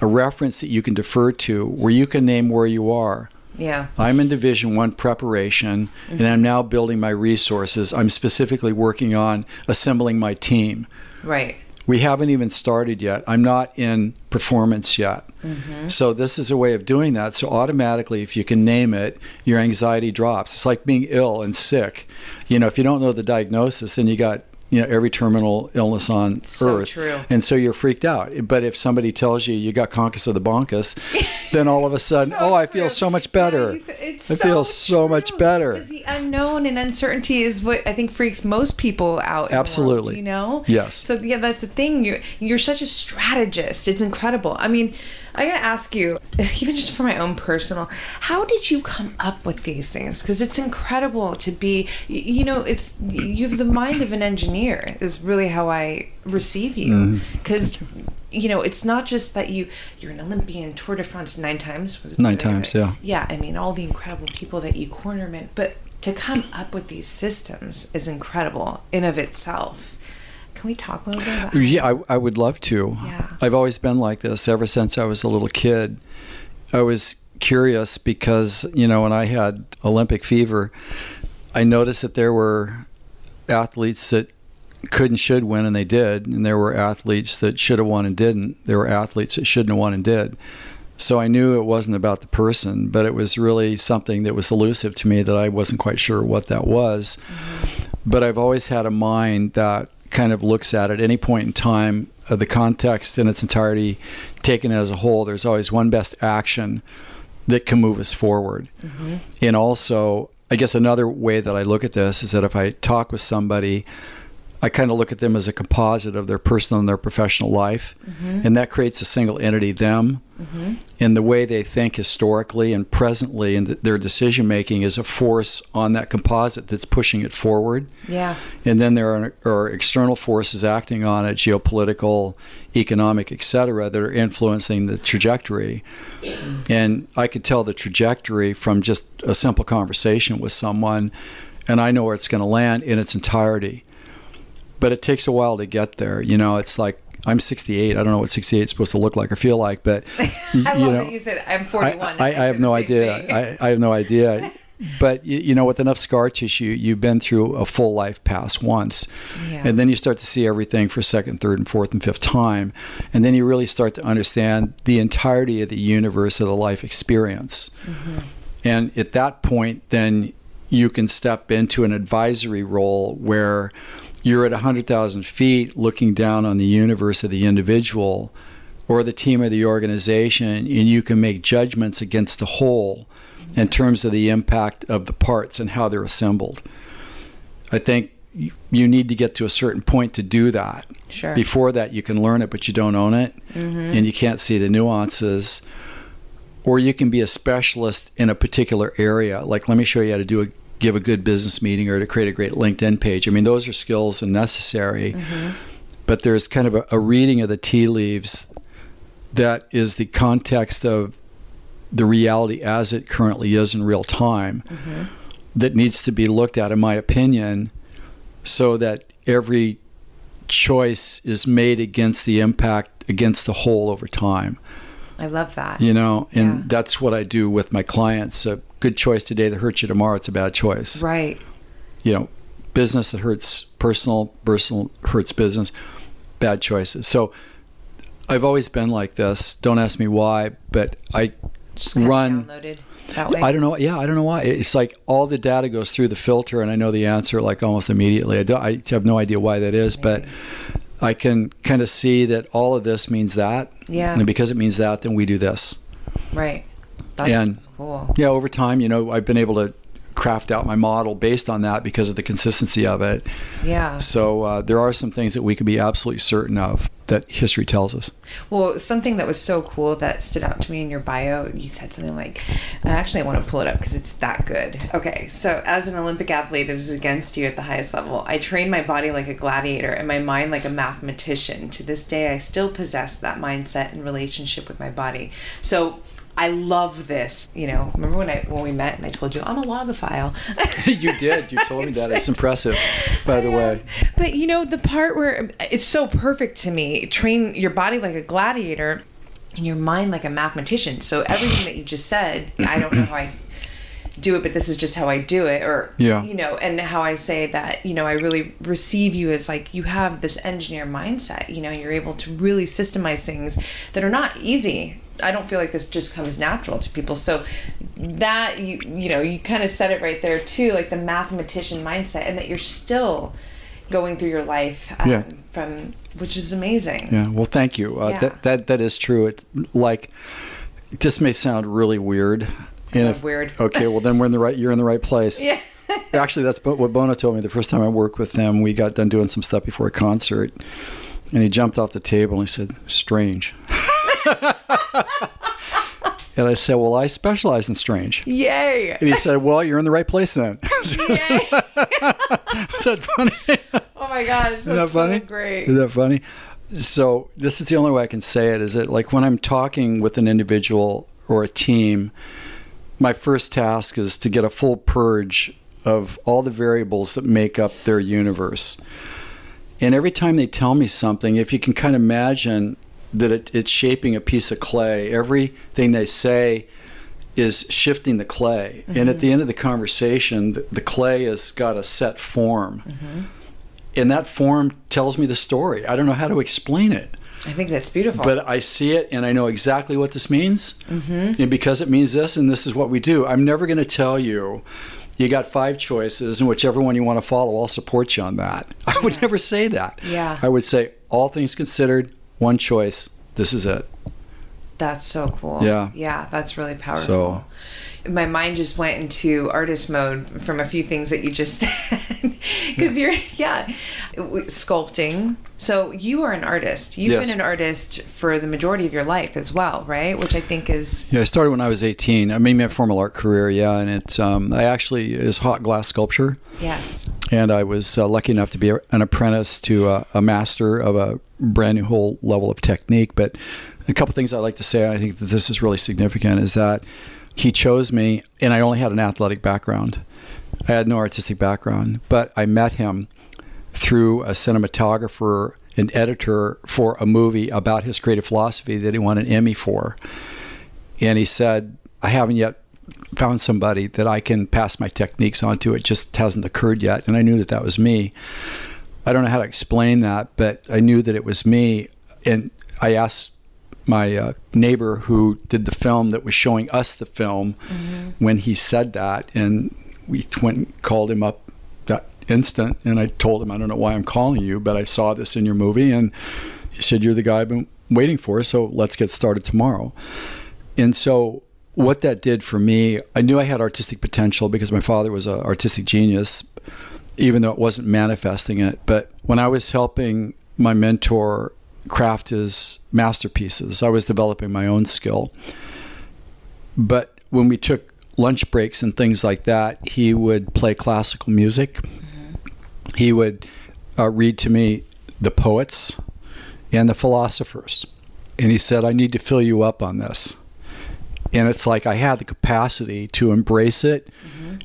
a reference that you can defer to where you can name where you are. Yeah. I'm in Division One preparation, mm-hmm. and I'm now building my resources. I'm specifically working on assembling my team. Right. We haven't even started yet. I'm not in performance yet. Mm-hmm. So this is a way of doing that. So automatically, if you can name it, your anxiety drops. It's like being ill and sick. You know, if you don't know the diagnosis, then you got you know every terminal illness on So earth true. and so you're freaked out but if somebody tells you you got conchus of the bonkus then all of a sudden *laughs* oh i feel so much better Yeah, you f- it's i feel so much better the unknown and uncertainty is what I think freaks most people out. the world, Absolutely. you know. Yes. So yeah, that's the thing. You're you're such a strategist. It's incredible. I mean, I gotta ask you, *sighs* even just for my own personal, how did you come up with these things? Because it's incredible to be. You know, it's you have the mind of an engineer. Is really how I receive you. Mm-hmm. Because. You know, it's not just that you you're an Olympian, Tour de France nine times. Was it Nine times, yeah. Yeah, I mean, all the incredible people that you cornerman, but to come up with these systems is incredible in of itself. Can we talk a little bit about? Yeah, I, I would love to. Yeah. I've always been like this ever since I was a little kid. I was curious because, you know, when I had Olympic fever, I noticed that there were athletes that could and should win, and they did. And there were athletes that should have won and didn't. There were athletes that shouldn't have won and did. So I knew it wasn't about the person, but it was really something that was elusive to me that I wasn't quite sure what that was. But I've always had a mind that kind of looks at at any point in time uh, the context in its entirety taken as a whole. There's always one best action that can move us forward. And also, I guess another way that I look at this is that if I talk with somebody, I kind of look at them as a composite of their personal and their professional life. Mm-hmm. And that creates a single entity, them. Mm-hmm. And the way they think historically and presently and th- their decision making is a force on that composite that's pushing it forward. Yeah. And then there are, are external forces acting on it, geopolitical, economic, et cetera, that are influencing the trajectory. And I could tell the trajectory from just a simple conversation with someone, and I know where it's going to land in its entirety. But it takes a while to get there. You know, it's like I'm 68. I don't know what 68 is supposed to look like or feel like, but *laughs* I you love know, that you said I'm 41. I, I, I have no idea. I, I have no idea. But you, you know, with enough scar tissue, you've been through a full life pass once, Yeah. and then you start to see everything for second, third, and fourth and fifth time, and then you really start to understand the entirety of the universe of the life experience. Mm-hmm. And at that point, then you can step into an advisory role where you're at 100,000 feet looking down on the universe of the individual or the team or the organization, and you can make judgments against the whole in terms of the impact of the parts and how they're assembled. I think you need to get to a certain point to do that. Sure. Before that, you can learn it, but you don't own it, mm-hmm. and you can't see the nuances. Or you can be a specialist in a particular area. Like, let me show you how to do a give a good business meeting or to create a great LinkedIn page. I mean, those are skills and necessary. Mm-hmm. But there's kind of a, a reading of the tea leaves that is the context of the reality as it currently is in real time mm-hmm. that needs to be looked at, in my opinion, so that every choice is made against the impact against the whole over time. I love that. You know, and Yeah. that's what I do with my clients. A good choice today that hurts you tomorrow, it's a bad choice. Right. You know, business that hurts personal, personal hurts business, bad choices. So I've always been like this. Don't ask me why, but I Just run. of downloaded that way. I don't know. Yeah, I don't know why. It's like all the data goes through the filter, and I know the answer like almost immediately. I, don't, I have no idea why that is, but I can kind of see that all of this means that. Yeah. And because it means that, then we do this. Right. That's And- cool. Yeah, over time, you know, I've been able to craft out my model based on that because of the consistency of it. Yeah. So uh, there are some things that we can be absolutely certain of that history tells us. Well, something that was so cool that stood out to me in your bio, you said something like, actually, I want to pull it up because it's that good. Okay, so as an Olympic athlete, it was against you at the highest level. I trained my body like a gladiator and my mind like a mathematician. To this day, I still possess that mindset and relationship with my body. So, I love this. You know, remember when I when we met and I told you I'm a logophile. *laughs* you did. You told me that. It's impressive, by the way. But you know, the part where it's so perfect to me train your body like a gladiator and your mind like a mathematician. So everything that you just said, I don't know how I do it, but this is just how I do it, or Yeah. you know, and how I say that you know I really receive you as like you have this engineer mindset. You know, you're able to really systemize things that are not easy. I don't feel like this just comes natural to people. So that you you know you kind of said it right there too, like the mathematician mindset, and that you're still going through your life um, Yeah. from which is amazing. Yeah. Well, thank you. Uh, Yeah. That that that is true. It like this may sound really weird. Love weird. Okay. Well, then we're in the right. You're in the right place. Yeah. *laughs* Actually, that's what Bono told me the first time I worked with him. We got done doing some stuff before a concert, and he jumped off the table and he said, "Strange." *laughs* and I said, "Well, I specialize in strange." Yay. And he said, "Well, you're in the right place then." *laughs* Yay. *laughs* Is that funny? Oh my gosh, Isn't that funny? so great. Isn't that funny? So this is the only way I can say it. Is that like when I'm talking with an individual or a team, my first task is to get a full purge of all the variables that make up their universe. And every time they tell me something, if you can kind of imagine that it, it's shaping a piece of clay, everything they say is shifting the clay. And at the end of the conversation, the, the clay has got a set form. And that form tells me the story. I don't know how to explain it, I think that's beautiful. but I see it and I know exactly what this means. Mm-hmm. And because it means this and this is what we do, I'm never going to tell you. You got five choices, and whichever one you want to follow, I'll support you on that. I would never say that. Yeah. I would say, all things considered, one choice. This is it. That's so cool. Yeah. Yeah, that's really powerful. So- my mind just went into artist mode from a few things that you just *laughs* said. Because you're, yeah, sculpting. So you are an artist. You've Yes. been an artist for the majority of your life as well, right? Which I think is, Yeah, I started when I was 18. I made my formal art career, yeah, and it um, I actually is hot glass sculpture. yes. and I was uh, lucky enough to be a, an apprentice to uh, a master of a brand new whole level of technique. But a couple things I'd like to say, I think that this is really significant, is that he chose me, and I only had an athletic background. I had no artistic background, but I met him through a cinematographer and editor for a movie about his creative philosophy that he won an Emmy for. And he said, I haven't yet found somebody that I can pass my techniques on to. It just hasn't occurred yet. And I knew that that was me. I don't know how to explain that, but I knew that it was me. And I asked my uh, neighbor who did the film that was showing us the film when he said that. And we went and called him up that instant. And I told him, I don't know why I'm calling you, but I saw this in your movie. And he said, You're the guy I've been waiting for. So let's get started tomorrow. And so what that did for me, I knew I had artistic potential because my father was an artistic genius, even though it wasn't manifesting it. But when I was helping my mentor craft his masterpieces, I was developing my own skill. But when we took lunch breaks and things like that, he would play classical music. He would uh, read to me the poets and the philosophers. And he said, I need to fill you up on this and it's like I had the capacity to embrace it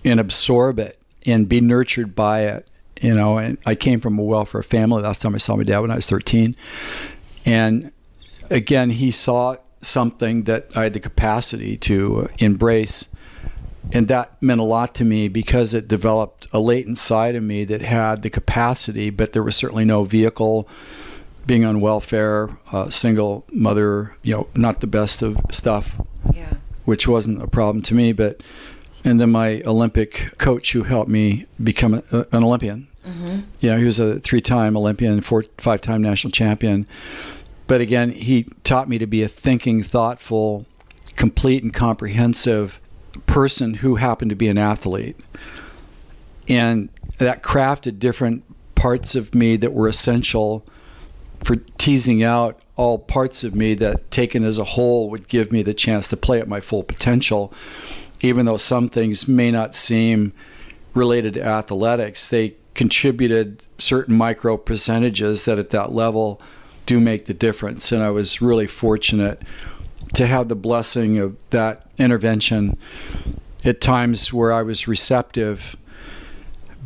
and absorb it and be nurtured by it. You know, and I came from a welfare family. Last time I saw my dad when I was 13, and again, he saw something that I had the capacity to embrace, and that meant a lot to me because it developed a latent side of me that had the capacity, but there was certainly no vehicle. Being on welfare, uh, single mother, you know, not the best of stuff Yeah. which wasn't a problem to me. But and then my Olympic coach who helped me become a, an Olympian. Mm-hmm. You know, he was a three-time Olympian, four, five-time national champion. But again, he taught me to be a thinking, thoughtful, complete, and comprehensive person who happened to be an athlete. And that crafted different parts of me that were essential for teasing out all parts of me that taken as a whole would give me the chance to play at my full potential even though some things may not seem related to athletics they contributed certain micro percentages that at that level do make the difference. And i was really fortunate to have the blessing of that intervention. At times where i was receptive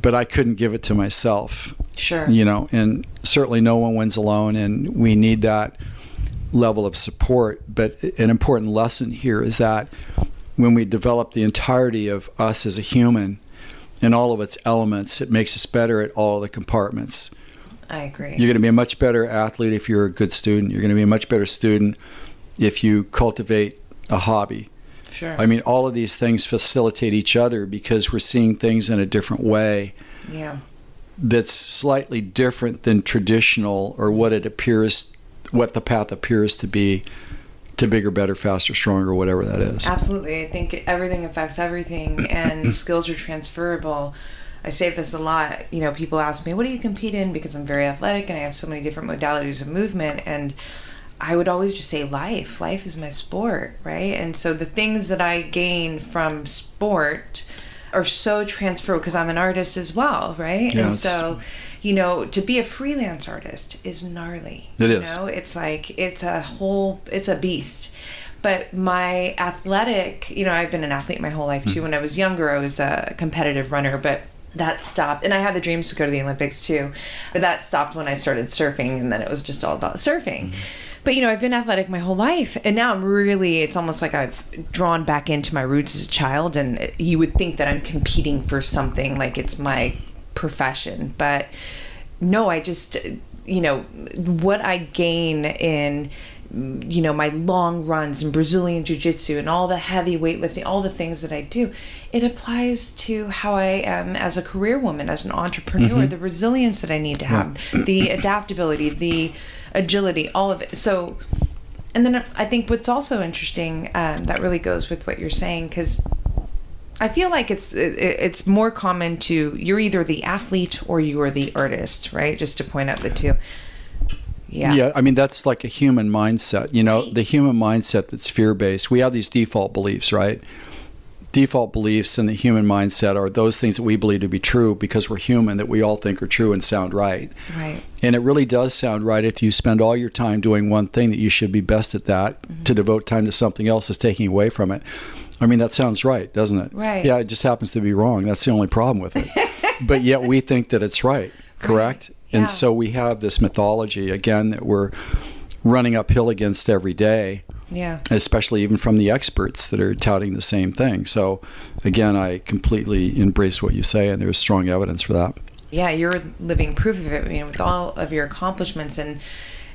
but i couldn't give it to myself. Sure. you know and certainly no one wins alone and we need that level of support. But an important lesson here is that when we develop the entirety of us as a human and all of its elements, it makes us better at all the compartments. I agree. You're going to be a much better athlete if you're a good student. You're going to be a much better student if you cultivate a hobby. Sure. I mean, all of these things facilitate each other because we're seeing things in a different way yeah. that's slightly different than traditional or what it appears, what the path appears to be to bigger, better, faster, stronger, whatever that is. Absolutely. I think everything affects everything and *clears throat* skills are transferable. I say this a lot. You know, people ask me, what do you compete in? Because I'm very athletic and I have so many different modalities of movement. And I would always just say life. Life is my sport, right? And so the things that I gain from sport are so transferable because I'm an artist as well, right? Yeah, and so, you know, to be a freelance artist is gnarly. It you is. know? it's like it's a whole it's a beast but my athletic you know i've been an athlete my whole life too hmm. when i was younger i was a competitive runner but that stopped and i had the dreams to go to the olympics too but that stopped when i started surfing and then it was just all about surfing hmm. but you know i've been athletic my whole life and now i'm really it's almost like i've drawn back into my roots as a child and you would think that i'm competing for something like it's my profession but no i just you know what i gain in you know my long runs and brazilian jiu-jitsu and all the heavy weightlifting all the things that i do it applies to how i am as a career woman as an entrepreneur the resilience that i need to have the *coughs* adaptability the agility all of it. So and then i think what's also interesting um, that really goes with what you're saying because I feel like it's it, it's more common to you're either the athlete or you are the artist, right? Just to point out the two. Yeah. Yeah, I mean that's like a human mindset. You know, the human mindset that's fear-based. We have these default beliefs, right? Default beliefs in the human mindset are those things that we believe to be true because we're human that we all think are true and sound right. Right. And it really does sound right if you spend all your time doing one thing that you should be best at that Mm-hmm. to devote time to something else is taking away from it. I mean that sounds right, doesn't it? Right. Yeah, it just happens to be wrong. That's the only problem with it. *laughs* but yet we think that it's right, correct? Yeah. And so we have this mythology again that we're running uphill against every day, Yeah. especially even from the experts that are touting the same thing. So again, I completely embrace what you say and there's strong evidence for that. Yeah, you're living proof of it. You know, with all of your accomplishments and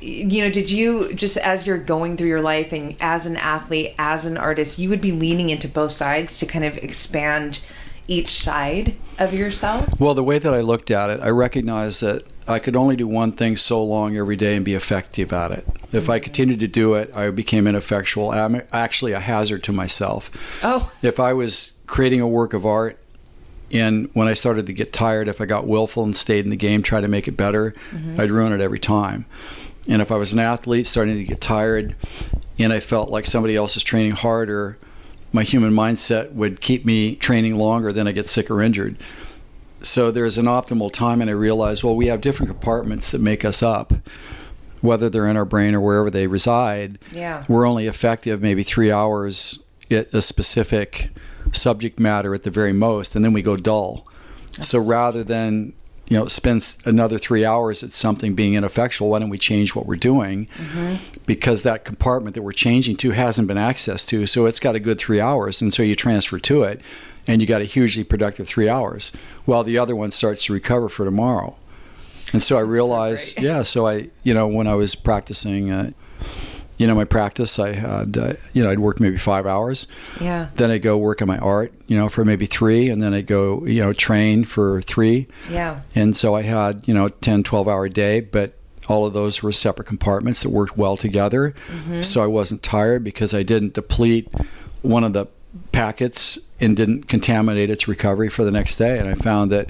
you know, did you just as you're going through your life and as an athlete, as an artist, you would be leaning into both sides to kind of expand each side of yourself? Well, the way that I looked at it, I recognized that I could only do one thing so long every day and be effective at it. If I continued to do it, I became ineffectual. I'm actually a hazard to myself. Oh, If I was creating a work of art, and when I started to get tired, if I got willful and stayed in the game, try to make it better, mm-hmm. I'd ruin it every time. And if I was an athlete starting to get tired, and I felt like somebody else is training harder, my human mindset would keep me training longer, than I get sick or injured. So there's an optimal time, and I realized, well, we have different compartments that make us up, whether they're in our brain or wherever they reside. Yeah. We're only effective maybe three hours at a specific subject matter at the very most, and then we go dull. So rather than you know spend another three hours at something being ineffectual, why don't we change what we're doing? Mm-hmm. Because that compartment that we're changing to hasn't been accessed to, so it's got a good three hours, and so you transfer to it, and you got a hugely productive three hours, while the other one starts to recover for tomorrow. And so I *laughs* realized, great. yeah. So I, you know, when I was practicing, uh, you know, my practice, I had, uh, you know, I'd work maybe five hours. yeah. Then I'd go work on my art, you know, for maybe three, and then I'd go, you know, train for three. Yeah. And so I had, you know, 10, 12 hour day, but all of those were separate compartments that worked well together. So I wasn't tired because I didn't deplete one of the packets and didn't contaminate its recovery for the next day. And I found that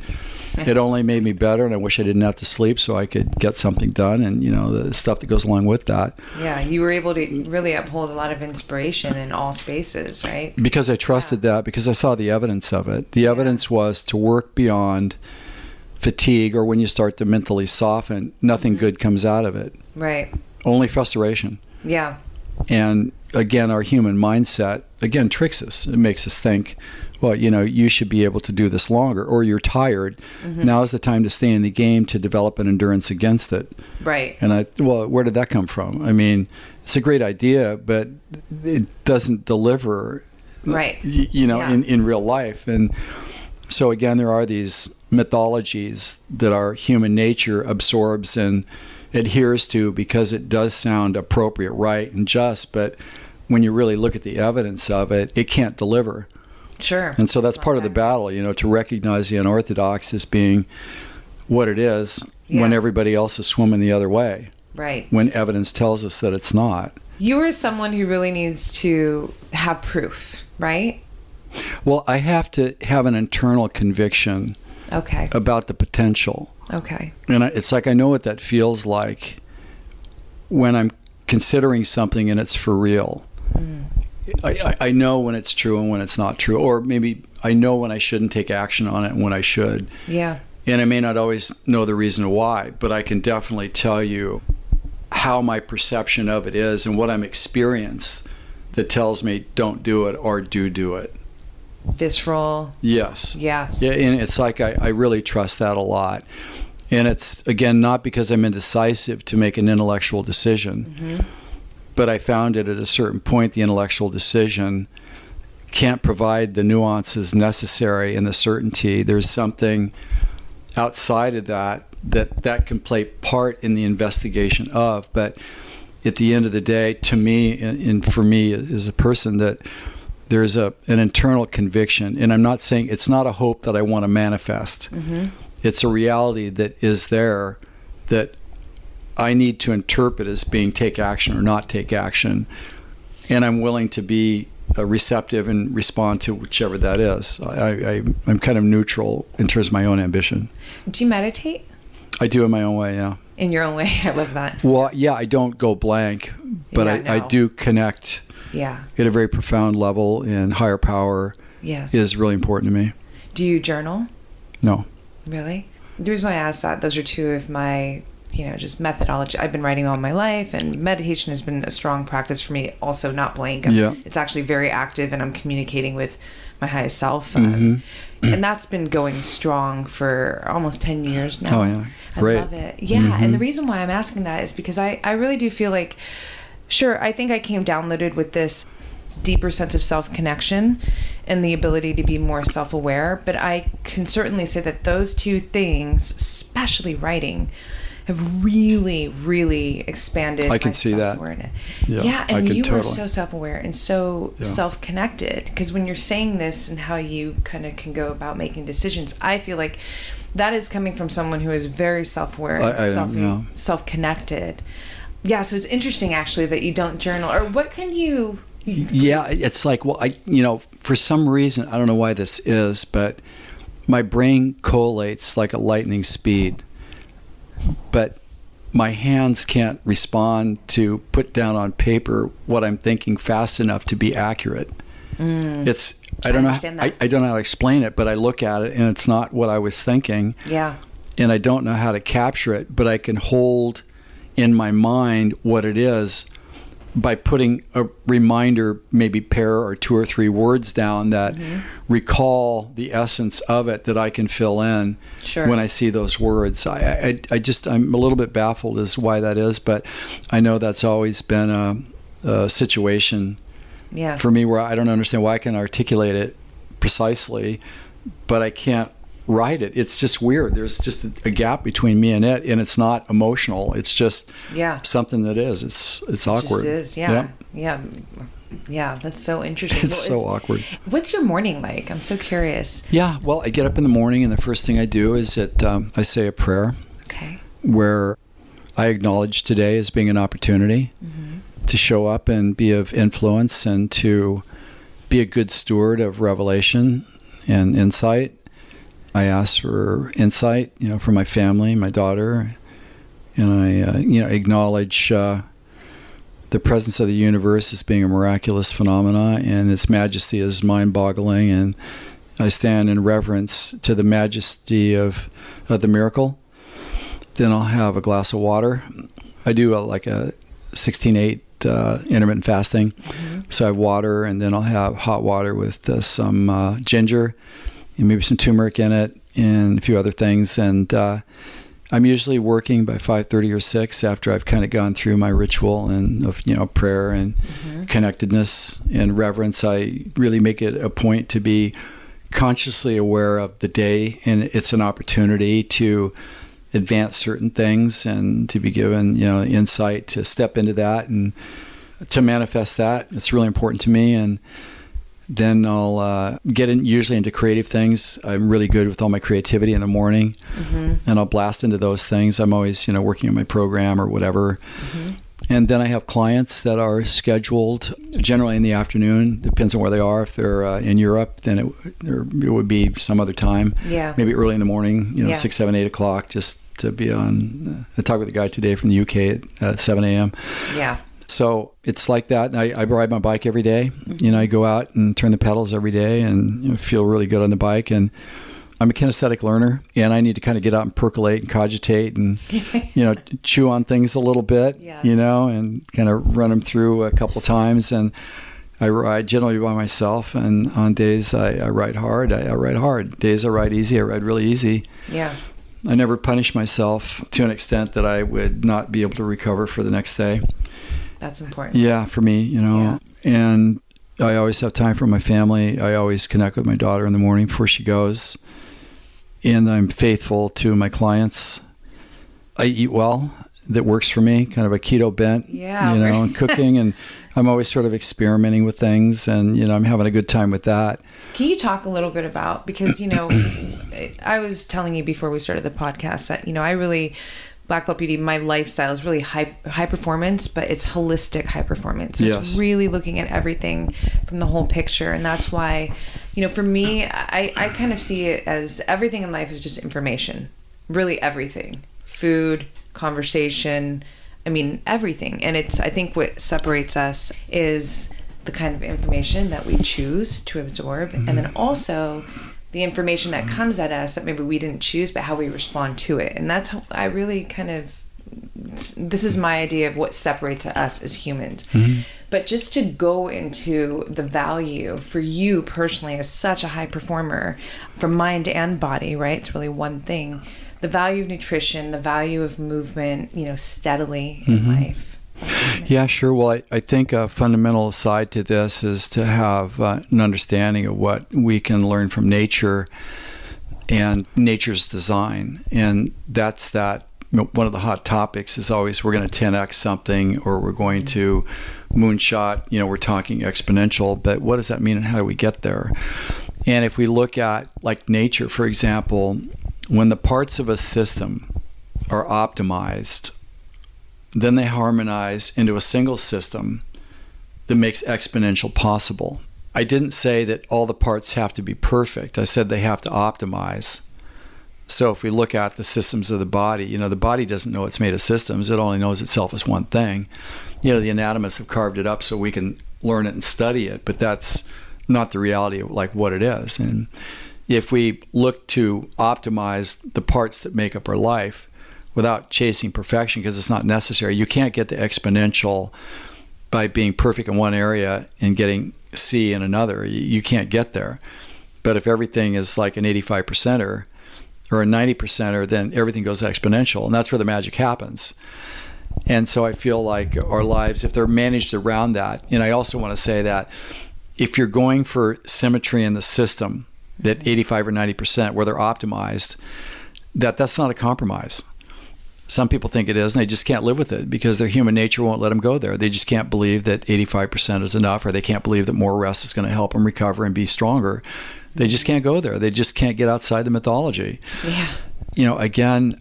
it only made me better. And I wish I didn't have to sleep so I could get something done and, you know, the stuff that goes along with that. Yeah, you were able to really uphold a lot of inspiration in all spaces, right? because I trusted that because I saw the evidence of it. The evidence was to work beyond fatigue or when you start to mentally soften, nothing mm-hmm. good comes out of it. Right. Only frustration. Yeah. And again, our human mindset again tricks us. It makes us think, well, you know, you should be able to do this longer, or you're tired. Mm-hmm. Now is the time to stay in the game to develop an endurance against it. Right. And I, well, where did that come from? I mean, it's a great idea, but it doesn't deliver Right. y- you know, Yeah. in, in real life. And so, again, there are these mythologies that our human nature absorbs and adheres to because it does sound appropriate, right, and just. But when you really look at the evidence of it, it can't deliver. Sure. And so that's It's part of the battle, you know, to recognize the unorthodox as being what it is when everybody else is swimming the other way, Right. when evidence tells us that it's not. you are someone who really needs to have proof, right? Well, I have to have an internal conviction Okay. about the potential. Okay. And I, it's like I know what that feels like when I'm considering something and it's for real. Mm. I, I, I know when it's true and when it's not true, or maybe I know when I shouldn't take action on it and when I should. Yeah. And I may not always know the reason why, but I can definitely tell you how my perception of it is and what I'm experienced that tells me don't do it or do do it. Visceral. Yes. Yes. Yeah, and it's like I, I really trust that a lot. And it's again not because I'm indecisive to make an intellectual decision, mm-hmm. but I found it at a certain point the intellectual decision can't provide the nuances necessary and the certainty. There's something outside of that that that can play part in the investigation of, but at the end of the day, to me and, and for me as a person that there's a an internal conviction. And i'm not saying it's not a hope that i want to manifest. It's a reality that is there that i need to interpret as being take action or not take action. And i'm willing to be uh, receptive and respond to whichever that is. I, I, i'm kind of neutral in terms of my own ambition. Do you meditate? I do in my own way yeah. In your own way? *laughs* I love that. well yeah i don't go blank but Yeah, I, I do connect Yeah. at a very profound level and higher power Yes. is really important to me Do you journal? no Really? The reason why I asked that, those are two of my, you know, just methodology. I've been writing all my life, and meditation has been a strong practice for me. Also, not blank. I'm- Yeah. It's actually very active, and I'm communicating with my highest self. Um, Mm-hmm. And that's been going strong for almost 10 years now. Oh, yeah. I Great. love it. Yeah. Mhm. And the reason why I'm asking that is because I, I really do feel like, sure, I think I came downloaded with this deeper sense of self connection and the ability to be more self aware. But I can certainly say that those two things, especially writing, have really, really expanded. I can my see that. Yeah, Yeah, and you are so self aware and so Yeah. self connected. Because when you're saying this and how you kind of can go about making decisions, I feel like that is coming from someone who is very self aware I- self yeah. self connected. Yeah, so it's interesting actually that you don't journal. Or what can you? Yeah, it's like, well, I, you know, for some reason, I don't know why this is, but my brain collates like a lightning speed, but my hands can't respond to put down on paper what I'm thinking fast enough to be accurate. Mm. It's, I don't know, understand I. I don't know how to explain it, but I look at it and it's not what I was thinking. Yeah. and I don't know how to capture it, but I can hold in my mind what it is by putting a reminder, maybe pair or two or three words down that Mm-hmm. recall the essence of it that I can fill in Sure. when I see those words. I, I, I just, I'm a little bit baffled as why that is, but I know that's always been a, a situation Yeah. for me where I don't understand why I can articulate it precisely, but I can't write it. It's just weird. There's just a, gap between me and it, and it's not emotional. It's just yeah. something that is. It's it's It awkward. Just is. Yeah. Yeah. Yeah. That's so interesting. It's Well, so awkward. What's your morning like? I'm so curious. Yeah. Well, I get up in the morning, and the first thing I do is that um, I say a prayer Okay. where I acknowledge today as being an opportunity to show up and be of influence and to be a good steward of revelation and insight. I ask for insight, you know, for my family, my daughter, and I, uh, you know, acknowledge uh, the presence of the universe as being a miraculous phenomena, and its majesty is mind-boggling. And I stand in reverence to the majesty of, of the miracle. Then I'll have a glass of water. I do a, like a 16-8 uh, intermittent fasting. So I have water, and then I'll have hot water with uh, some uh, ginger and maybe some turmeric in it and a few other things. And uh, I'm usually working by 5:30 or 6 after I've kind of gone through my ritual and of you know prayer and mm-hmm. connectedness and reverence. I really make it a point to be consciously aware of the day and it's an opportunity to advance certain things and to be given you know insight to step into that and to manifest that. It's really important to me and then I'll uh, get in, usually into creative things. I'm really good with all my creativity in the morning, mm-hmm. and I'll blast into those things. I'm always, you know, working on my program or whatever. Mm-hmm. And then I have clients that are scheduled generally in the afternoon. Depends on where they are. If they're uh, in Europe, then it, it, would be some other time. Yeah. Maybe early in the morning. You know, yeah. six, seven, eight o'clock, just to be on. Uh, I talked with a guy today from the UK at uh, 7 a.m. Yeah. So it's like that. I, I, ride my bike every day. You know, I go out and turn the pedals every day and you know, feel really good on the bike. And I'm a kinesthetic learner, and I need to kind of get out and percolate and cogitate and *laughs* you know chew on things a little bit. Yeah. You know, and kind of run them through a couple times. And I ride generally by myself, and on days I, I ride hard, I, I ride hard. Days I ride easy, I ride really easy. Yeah. I never punish myself to an extent that I would not be able to recover for the next day. That's important. Yeah, for me, you know. Yeah. And I always have time for my family. I always connect with my daughter in the morning before she goes. And I'm faithful to my clients. I eat well. That works for me, kind of a keto bent, yeah, you know, and cooking. And *laughs* I'm always sort of experimenting with things and, you know, I'm having a good time with that. Can you talk a little bit about, because, you know, *clears throat* I was telling you before we started the podcast that, you know, I really Black Belt Beauty, my lifestyle is really high high performance, but it's holistic high performance. So yes. it's really looking at everything from the whole picture, and that's why, you know, for me, I I kind of see it as everything in life is just information, really everything, food, conversation, I mean everything, and it's I think what separates us is the kind of information that we choose to absorb, mm-hmm. and then also the information that comes at us that maybe we didn't choose, but how we respond to it. And that's how I really kind of this is my idea of what separates us as humans. Mm-hmm. But just to go into the value for you personally as such a high performer from mind and body, right? It's really one thing. The value of nutrition, the value of movement, you know, steadily in mm-hmm. life yeah, sure. Well, I, I think a fundamental side to this is to have uh, an understanding of what we can learn from nature and nature's design. And that's that. You know, one of the hot topics is always we're going to 10x something or we're going to moonshot. You know, we're talking exponential, but what does that mean and how do we get there? And if we look at like nature, for example, when the parts of a system are optimized then they harmonize into a single system that makes exponential possible. I didn't say that all the parts have to be perfect. I said they have to optimize. So if we look at the systems of the body, you know, the body doesn't know it's made of systems. It only knows itself as one thing. You know, the anatomists have carved it up so we can learn it and study it, but that's not the reality of like what it is. And if we look to optimize the parts that make up our life, without chasing perfection because it's not necessary. You can't get the exponential by being perfect in one area and getting C in another. You, can't get there. But if everything is like an 85 percenter or a 90 percenter, then everything goes exponential. And that's where the magic happens. And so I feel like our lives, if they're managed around that, and I also want to say that if you're going for symmetry in the system, that 85 or 90 percent where they're optimized, that that's not a compromise some people think it is, and they just can't live with it because their human nature won't let them go there. They just can't believe that 85% is enough, or they can't believe that more rest is going to help them recover and be stronger. They just can't go there. They just can't get outside the mythology. Yeah. You know, again,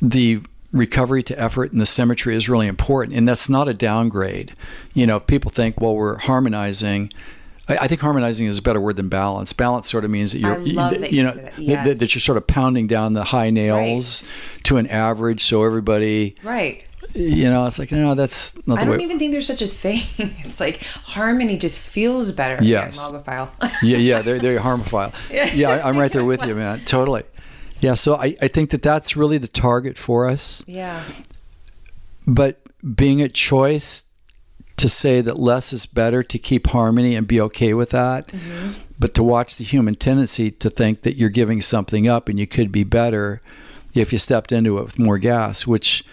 the recovery to effort and the symmetry is really important, and that's not a downgrade. You know, people think, well, we're harmonizing I, think harmonizing is a better word than balance. Balance sort of means that you're, you, that you, know, yes. that, that, you're sort of pounding down the high nails right. to an average, so everybody, right? You know, it's like no, that's not. I don't way. even think there's such a thing. *laughs* It's like harmony just feels better. Yes, yeah, *laughs* yeah, yeah, they're they're harmophile. *laughs* yeah, I, I'm right there with you, man. Totally. Yeah, so I, I think that that's really the target for us. Yeah. But being a choice to say that less is better to keep harmony and be okay with that. Mm-hmm. But to watch the human tendency to think that you're giving something up and you could be better, if you stepped into it with more gas, which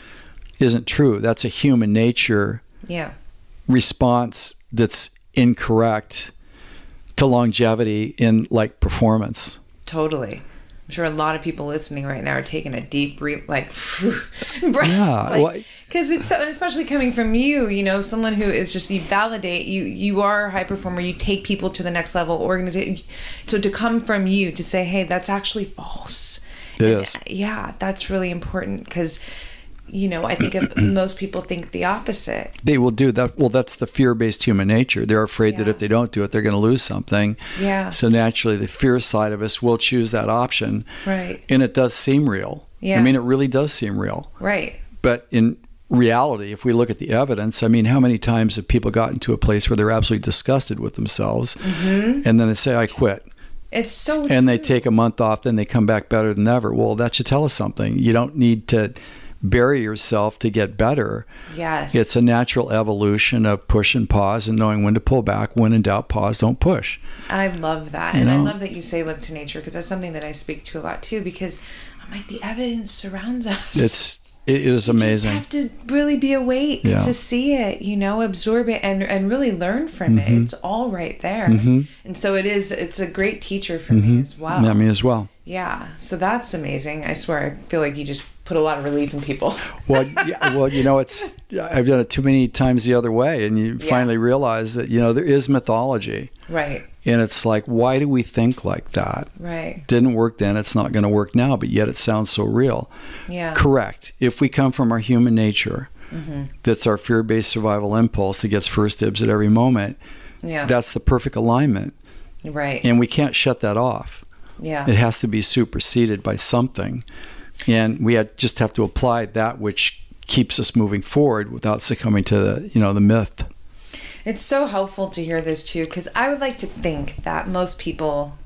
isn't true. That's a human nature Yeah. response that's incorrect to longevity in like performance. Totally. I'm sure a lot of people listening right now are taking a deep breath, like, *laughs* breath. Yeah, Because it's so, and especially coming from you, you know, someone who is just you validate you. You are a high performer. You take people to the next level. Organization. So to come from you to say, hey, that's actually false. It And, is. Yeah, that's really important because, you know, I think if *clears throat* most people think the opposite. They will do that. Well, that's the fear based human nature. They're afraid that if they don't do it, they're going to lose something. Yeah. So naturally, the fear side of us will choose that option. Right. And it does seem real. Yeah. I mean, it really does seem real. Right. But in reality, if we look at the evidence, I mean, how many times have people gotten to a place where they're absolutely disgusted with themselves Mm-hmm. and then they say, I quit? It's so. and they take a month off, then they come back better than ever. Well, that should tell us something. You don't need to bury yourself to get better. Yes. It's a natural evolution of push and pause and knowing when to pull back. When in doubt, pause, don't push. I love that. You and I love that you say look to nature because that's something that I speak to a lot too because I'm like the evidence surrounds us. It's it is You amazing. just have to really be awake Yeah. to see it, you know, absorb it and and really learn from Mm-hmm. it. It's all right there. And so it is it's a great teacher for me as well. Yeah, me as well. Yeah. So that's amazing. I swear I feel like you just put a lot of relief in people. *laughs* Well, yeah, well, you know, it's I've done it too many times the other way, and you Yeah. finally realize that you know there is mythology, right. and it's like, why do we think like that? Right. Didn't work then; it's not going to work now, but yet it sounds so real. Yeah. Correct. If we come from our human nature, Mm-hmm. that's our fear based survival impulse that gets first dibs at every moment, Yeah. that's the perfect alignment. right. And we can't shut that off. yeah. It has to be superseded by something. And we had, just have to apply that which keeps us moving forward without succumbing to the, you know, the myth. It's so helpful to hear this too, because I would like to think that most people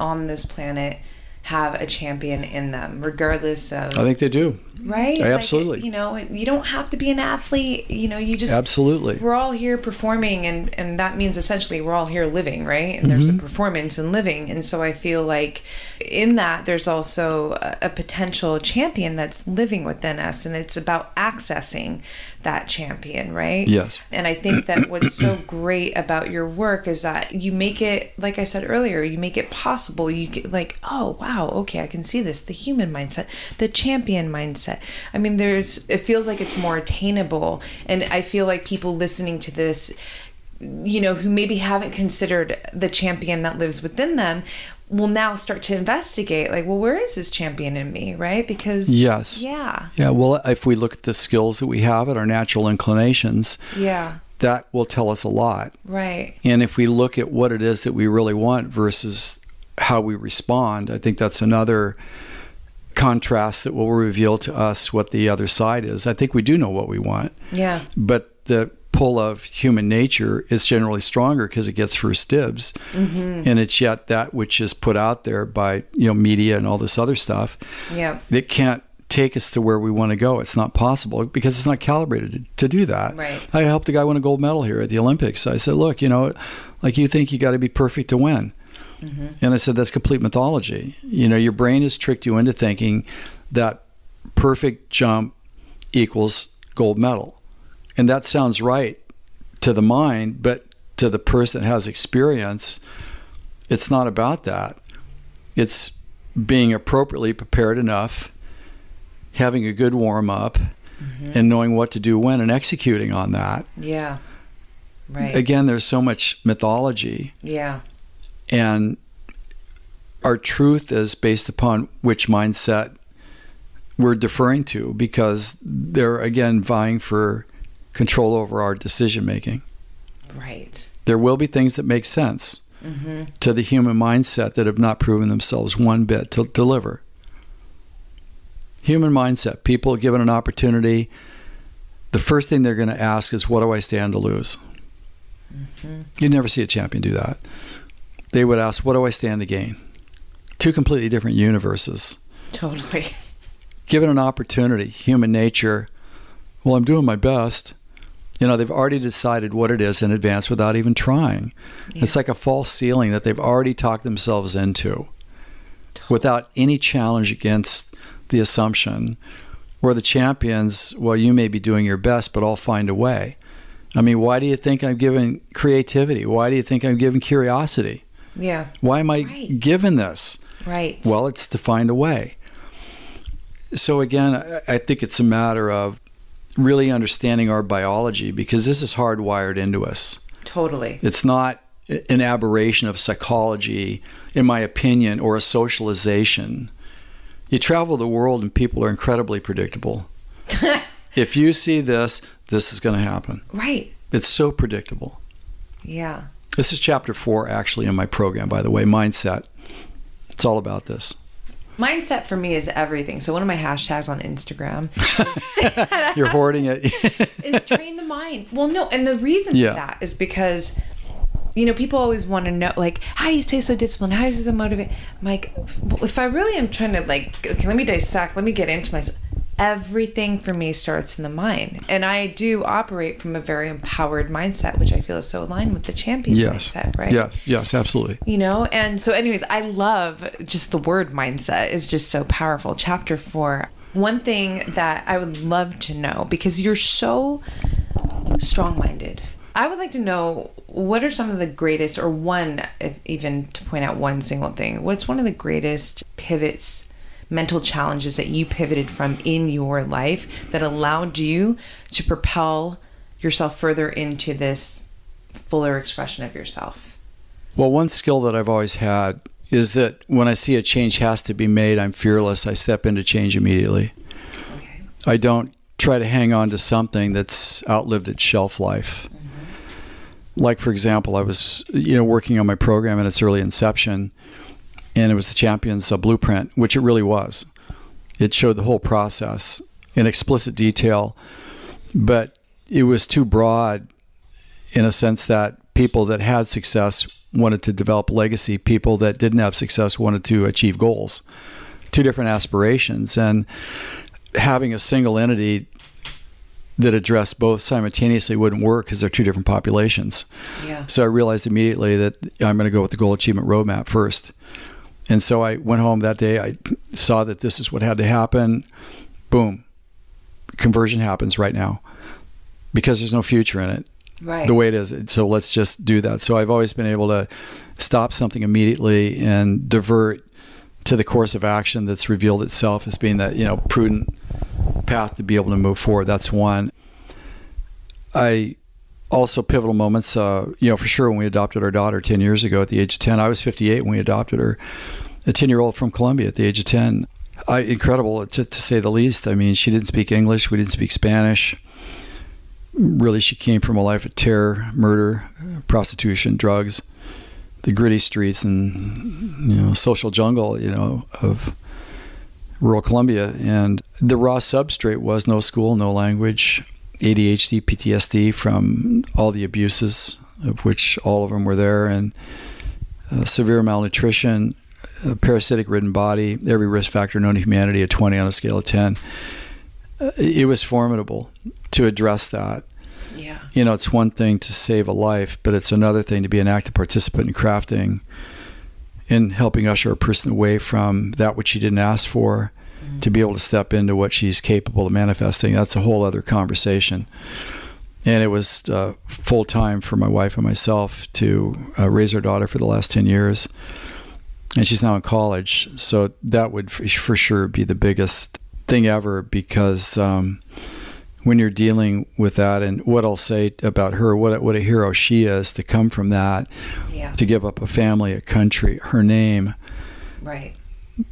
on this planet have a champion in them, regardless of I think they do. right. Absolutely. You know, you don't have to be an athlete. You know, you just Absolutely. We're all here performing, and and that means essentially we're all here living, right? And there's Mm-hmm. a performance and living, and so I feel like in that there's also a, a potential champion that's living within us, and it's about accessing that champion, right? Yes. And I think that what's so *clears throat* great about your work is that you make it, like I said earlier, you make it possible. You get like, oh wow, okay, I can see this. The human mindset, the champion mindset. I mean, there's. It feels like it's more attainable, and I feel like people listening to this, you know, who maybe haven't considered the champion that lives within them. Will now start to investigate, like, well, where is this champion in me, right? Because Yes. yeah, Yeah. Well, if we look at the skills that we have and our natural inclinations, yeah, that will tell us a lot. right, And if we look at what it is that we really want versus how we respond, I think that's another contrast that will reveal to us what the other side is. I think we do know what we want, yeah, but the pull of human nature is generally stronger because it gets first dibs. Mm-hmm. And it's yet that which is put out there by, you know, media and all this other stuff yeah, that can't take us to where we want to go. It's not possible because it's not calibrated to, to do that. Right. I helped a guy win a gold medal here at the Olympics. I said, look, you know, like you think you got to be perfect to win. Mm-hmm. And I said, that's complete mythology. You know, your brain has tricked you into thinking that perfect jump equals gold medal. And that sounds right to the mind, but to the person that has experience, it's not about that. It's being appropriately prepared enough, having a good warm up, mm-hmm. and knowing what to do when and executing on that. yeah, right, Again, there's so much mythology, yeah, and our truth is based upon which mindset we're deferring to because they're, again, vying for control over our decision making. right, There will be things that make sense mm-hmm. to the human mindset that have not proven themselves one bit to deliver. Human mindset, people given an opportunity, the first thing they're going to ask is, What do I stand to lose? Mm-hmm. You never see a champion do that. They would ask, What do I stand to gain? Two completely different universes. totally, *laughs* Given an opportunity, human nature, well, I'm doing my best. You know, they've already decided what it is in advance without even trying. It's like a false ceiling that they've already talked themselves into without any challenge against the assumption, or the champions, well, you may be doing your best, but I'll find a way. I mean, why do you think I'm given creativity? Why do you think I'm given curiosity? Yeah. Why am I Right. given this? Right. Well, it's to find a way. So, again, I think it's a matter of really understanding our biology because this is hardwired into us. totally. It's not an aberration of psychology, in my opinion, or a socialization. You travel the world and people are incredibly predictable. *laughs* if you see this, this is going to happen. Right. It's so predictable. Yeah. This is chapter four, actually, in my program, by the way, mindset. It's all about this. Mindset for me is everything. So one of my hashtags on Instagram *laughs* You're hoarding it. *laughs* is train the mind. Well, no, and the reason Yeah. for that is because you know people always want to know like how do you stay so disciplined? How do you stay so motivated? I'm like, if I really am trying to like, okay, let me dissect. Let me get into myself. Everything for me starts in the mind, and I do operate from a very empowered mindset, which I feel is so aligned with the champion yes. mindset, right? Yes. Yes. Absolutely. you know and so anyways i love just the word mindset is just so powerful chapter four one thing that i would love to know because you're so strong-minded i would like to know what are some of the greatest or one if even to point out one single thing what's one of the greatest pivots mental challenges that you pivoted from in your life that allowed you to propel yourself further into this fuller expression of yourself Well, one skill that I've always had is that when I see a change has to be made, I'm fearless. I step into change immediately. okay I don't try to hang on to something that's outlived its shelf life. Mm-hmm. Like for example, I was you know working on my program in its early inception, and it was the Champions uh, Blueprint, which it really was. It showed the whole process in explicit detail, but it was too broad in a sense that people that had success wanted to develop legacy. People that didn't have success wanted to achieve goals. Two different aspirations, and having a single entity that addressed both simultaneously wouldn't work because they're two different populations. yeah So I realized immediately that I'm going to go with the goal achievement roadmap first. And so I went home that day. I saw that this is what had to happen. Boom. Conversion happens right now because there's no future in it right the way it is. So let's just do that. So I've always been able to stop something immediately and divert to the course of action that's revealed itself as being that you know prudent path to be able to move forward. That's one. I also pivotal moments. Uh, you know, for sure, when we adopted our daughter ten years ago at the age of ten, I was 58 when we adopted her. A 10 year old from Colombia at the age of 10. I, incredible to, to say the least. I mean, she didn't speak English. We didn't speak Spanish really she came from a life of terror, murder, prostitution, drugs, the gritty streets and you know social jungle, you know, of rural Colombia. And the raw substrate was no school, no language, ADHD, PTSD from all the abuses, of which all of them were there, and uh, severe malnutrition, a parasitic-ridden body, every risk factor known to humanity, a 20 on a scale of 10. Uh, it was formidable to address that. yeah You know, it's one thing to save a life, but it's another thing to be an active participant in crafting in helping usher a person away from that which she didn't ask for to be able to step into what she's capable of manifesting. That's a whole other conversation. And it was uh, full time for my wife and myself to uh, raise our daughter for the last 10 years. And she's now in college. So that would for, for sure be the biggest thing ever because um, when you're dealing with that, and what I'll say about her, what a, what a hero she is to come from that, yeah to give up a family, a country, her name, right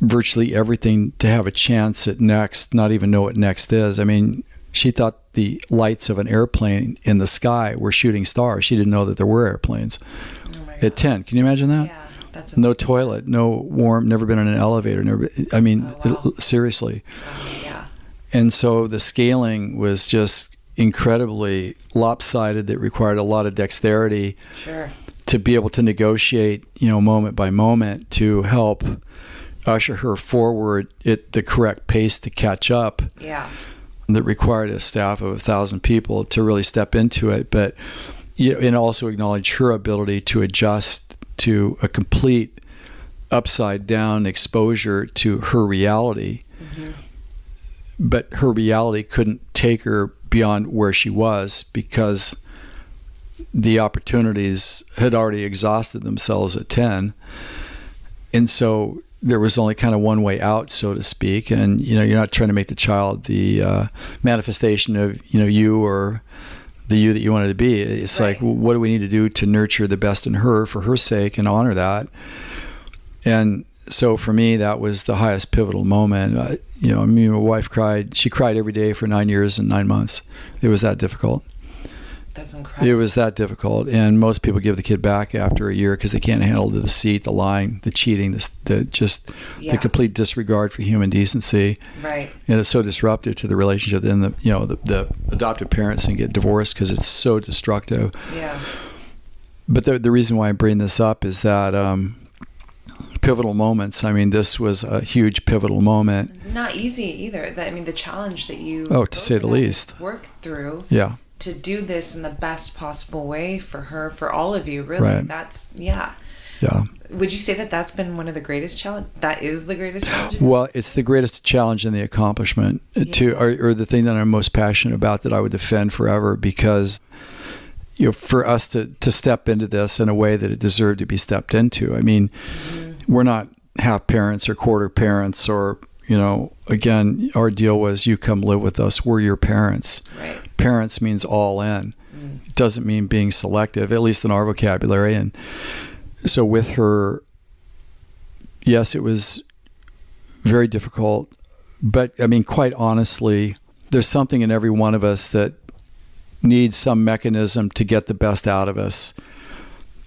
virtually everything to have a chance at next, not even know what next is. I mean, she thought the lights of an airplane in the sky were shooting stars. She didn't know that there were airplanes. oh At 10, can you imagine that? yeah that's No toilet, no warm, never been in an elevator, never I mean, Oh, wow. seriously. yeah And so the scaling was just incredibly lopsided that required a lot of dexterity sure to be able to negotiate, you know, moment by moment to help usher her forward at the correct pace to catch up. Yeah. That required a staff of a thousand people to really step into it but you know, and also acknowledge her ability to adjust to a complete upside down exposure to her reality. Mm-hmm. But her reality couldn't take her beyond where she was because the opportunities had already exhausted themselves at 10 and so there was only kind of one way out so to speak and you know you're not trying to make the child the uh, manifestation of you know you or the you that you wanted to be it's right. like well, what do we need to do to nurture the best in her for her sake and honor that and so for me, that was the highest pivotal moment. Uh, you know, I mean, my wife cried. She cried every day for nine years and nine months. It was that difficult. That's incredible. It was that difficult, and most people give the kid back after a year because they can't handle the deceit, the lying, the cheating, the, the just yeah. the complete disregard for human decency. Right. And it's so disruptive to the relationship. Then the you know the, the adopted parents can get divorced because it's so destructive. Yeah. But the the reason why I bring this up is that. Um, pivotal moments. I mean, this was a huge pivotal moment. Not easy either. I mean, the challenge that you oh, to say the least, work through. Yeah. To do this in the best possible way for her, for all of you, really. Right. That's yeah. Yeah. Would you say that that's been one of the greatest challenge? That is the greatest challenge. Well, it's the greatest challenge and the accomplishment yeah. to, or, or the thing that I'm most passionate about that I would defend forever because you know, for us to, to step into this in a way that it deserved to be stepped into. I mean, mm-hmm we're not half parents or quarter parents or you know again our deal was you come live with us we're your parents right. Parents means all in. Mm. it doesn't mean being selective at least in our vocabulary. And so with her yes it was very difficult. But i mean quite honestly there's something in every one of us that needs some mechanism to get the best out of us.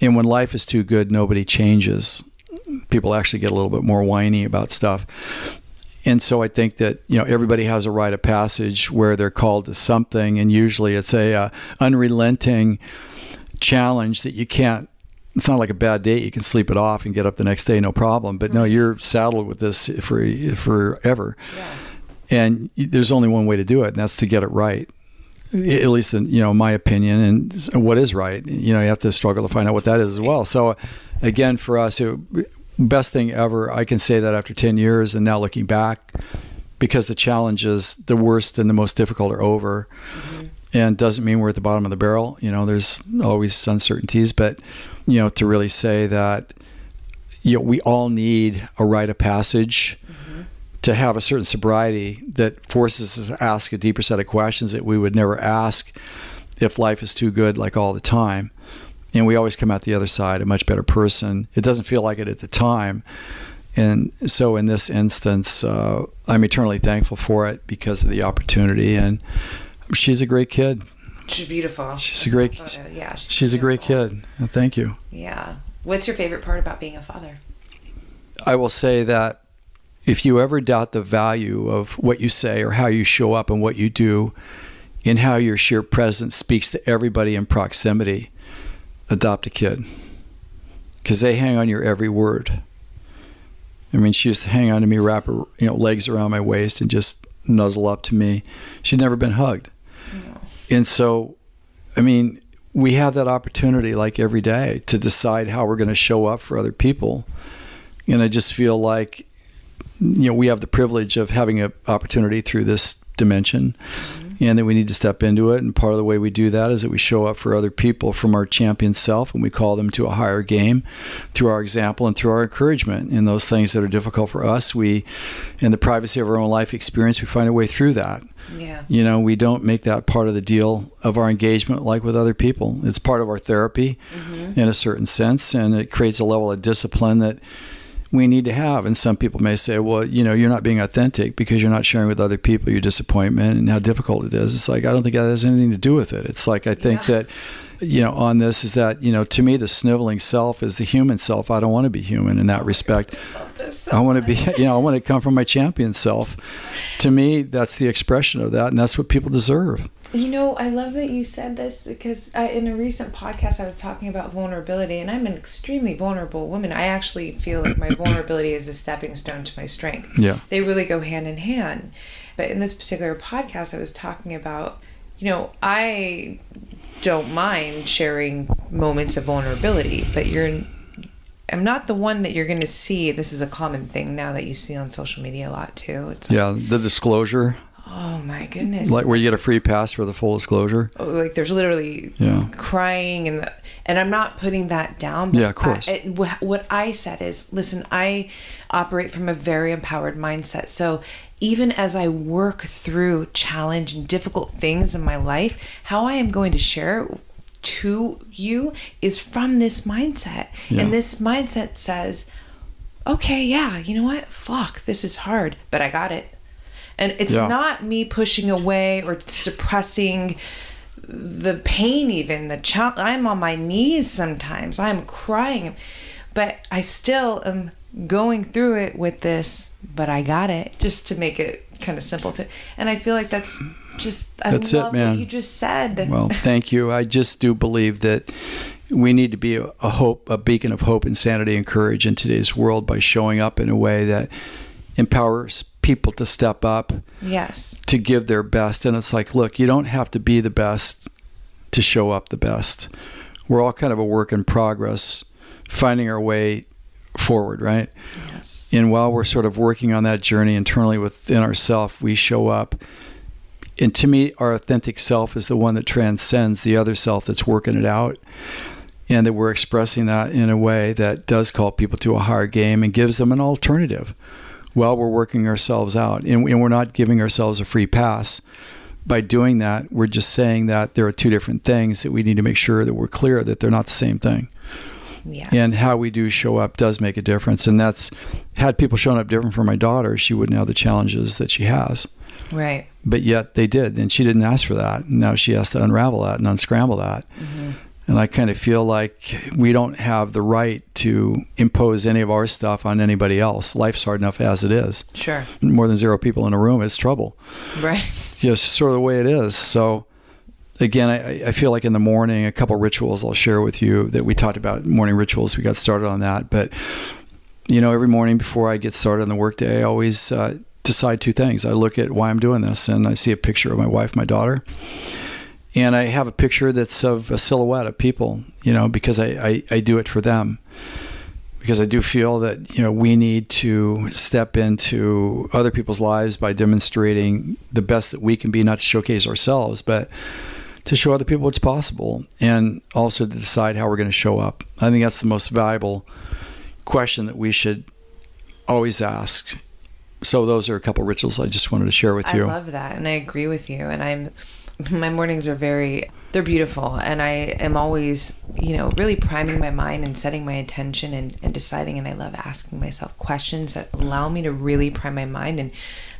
And when life is too good nobody changes. People actually get a little bit more whiny about stuff. And so I think that you know everybody has a rite of passage where they're called to something, and usually it's a uh, unrelenting challenge that you can't. It's not like a bad date; you can sleep it off and get up the next day, no problem. But no, you're saddled with this for forever. Yeah. And there's only one way to do it, and that's to get it right at least in you know my opinion and what is right you know you have to struggle to find out what that is as well so again for us it, best thing ever. I can say that after 10 years and now looking back because the challenges, the worst and the most difficult are over. Mm-hmm. And doesn't mean we're at the bottom of the barrel. You know, there's always uncertainties, but you know, to really say that you know, we all need a rite of passage mm-hmm. to have a certain sobriety that forces us to ask a deeper set of questions that we would never ask if life is too good like all the time and we always come out the other side a much better person. It doesn't feel like it at the time. And so in this instance, uh, I'm eternally thankful for it because of the opportunity. And she's a great kid. She's beautiful. She's a great, yeah. She's, she's a great kid. Thank you. Yeah. What's your favorite part about being a father? I will say that if you ever doubt the value of what you say or how you show up and what you do, and how your sheer presence speaks to everybody in proximity, adopt a kid because they hang on your every word. I mean, she used to hang on to me, wrap her you know legs around my waist, and just nuzzle up to me. She'd never been hugged, and so, I mean, we have that opportunity like every day to decide how we're going to show up for other people, and I just feel like, you know, we have the privilege of having an opportunity through this dimension. Mm-hmm and that we need to step into it. And part of the way we do that is that we show up for other people from our champion self and we call them to a higher game through our example and through our encouragement in those things that are difficult for us. We, in the privacy of our own life experience, we find a way through that. Yeah. You know, we don't make that part of the deal of our engagement like with other people. It's part of our therapy mm-hmm. in a certain sense, and it creates a level of discipline that we need to have. And some people may say, well, you know, you're not being authentic because you're not sharing with other people your disappointment and how difficult it is. It's like, I don't think that has anything to do with it. It's like, I think yeah. that, you know, on this is that, you know, to me, the sniveling self is the human self. I don't want to be human in that respect. I want to be, *laughs* you know, I want to come from my champion self. To me, that's the expression of that, and that's what people deserve. You know, I love that you said this because I, in a recent podcast, I was talking about vulnerability, and I'm an extremely vulnerable woman. I actually feel like my vulnerability is a stepping stone to my strength. Yeah. They really go hand in hand. But in this particular podcast, I was talking about, you know, I don't mind sharing moments of vulnerability, but you're I'm not the one that you're going to see. This is a common thing now that you see on social media a lot too. It's like, yeah, the disclosure. Oh my goodness! Like where you get a free pass for the full disclosure. Oh, like there's literally Yeah. crying and the, and I'm not putting that down. but Yeah, of course. I, it, what I said is, listen, I operate from a very empowered mindset. So even as I work through challenge and difficult things in my life, how I am going to share to you is from this mindset. Yeah. And this mindset says, okay, yeah, you know what? Fuck, this is hard, but I got it. And it's Yeah. not me pushing away or suppressing the pain even the child i'm on my knees sometimes i'm crying but i still am going through it with this but i got it just to make it kind of simple to and i feel like that's just i That's it, man. what you just said Well, thank you. I just do believe that we need to be a, a hope, a beacon of hope and sanity and courage in today's world by showing up in a way that empowers people to step up, yes to give their best. And it's like, look, you don't have to be the best to show up the best. We're all kind of a work in progress, finding our way forward, right? yes And while we're sort of working on that journey internally within ourselves, we show up. And to me, our authentic self is the one that transcends the other self that's working it out. And that we're expressing that in a way that does call people to a higher game and gives them an alternative while we're working ourselves out. And, and we're not giving ourselves a free pass. By doing that, we're just saying that there are two different things that we need to make sure that we're clear that they're not the same thing. Yes. And how we do show up does make a difference and that's had people shown up different for my daughter she wouldn't have the challenges that she has. Right. But yet they did and she didn't ask for that. Now she has to unravel that and unscramble that mm-hmm. And i kind of feel like we don't have the right to impose any of our stuff on anybody else life's hard enough as it is sure more than zero people in a room is trouble right *laughs* you know, it's just sort of the way it is. So, again, I, I feel like in the morning, a couple rituals I'll share with you that we talked about morning rituals. We got started on that, but you know, every morning before I get started on the workday, I always uh, decide two things. I look at why I'm doing this, and I see a picture of my wife, my daughter, and I have a picture that's of a silhouette of people. You know, because I, I, I do it for them because I do feel that you know we need to step into other people's lives by demonstrating the best that we can be, not to showcase ourselves, but to show other people what's possible, and also to decide how we're going to show up. I think that's the most valuable question that we should always ask. So those are a couple rituals I just wanted to share with you. I love that, and I agree with you. And I'm, my mornings are very, they're beautiful, and I am always, you know, really priming my mind and setting my attention and, and deciding. And I love asking myself questions that allow me to really prime my mind and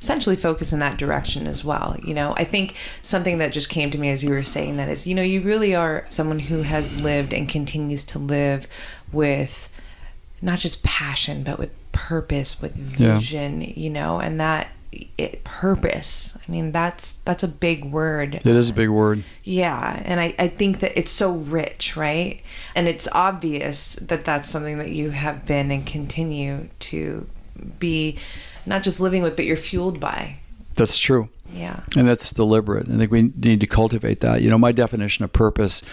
essentially focus in that direction as well. You know, I think something that just came to me as you were saying that is, you know, you really are someone who has lived and continues to live with not just passion but with purpose with Yeah. vision you know and that it, purpose i mean that's that's a big word It is a big word. yeah and I, I think that it's so rich right and it's obvious that that's something that you have been and continue to be not just living with but you're fueled by That's true. yeah And that's deliberate. I think we need to cultivate that. You know, my definition of purpose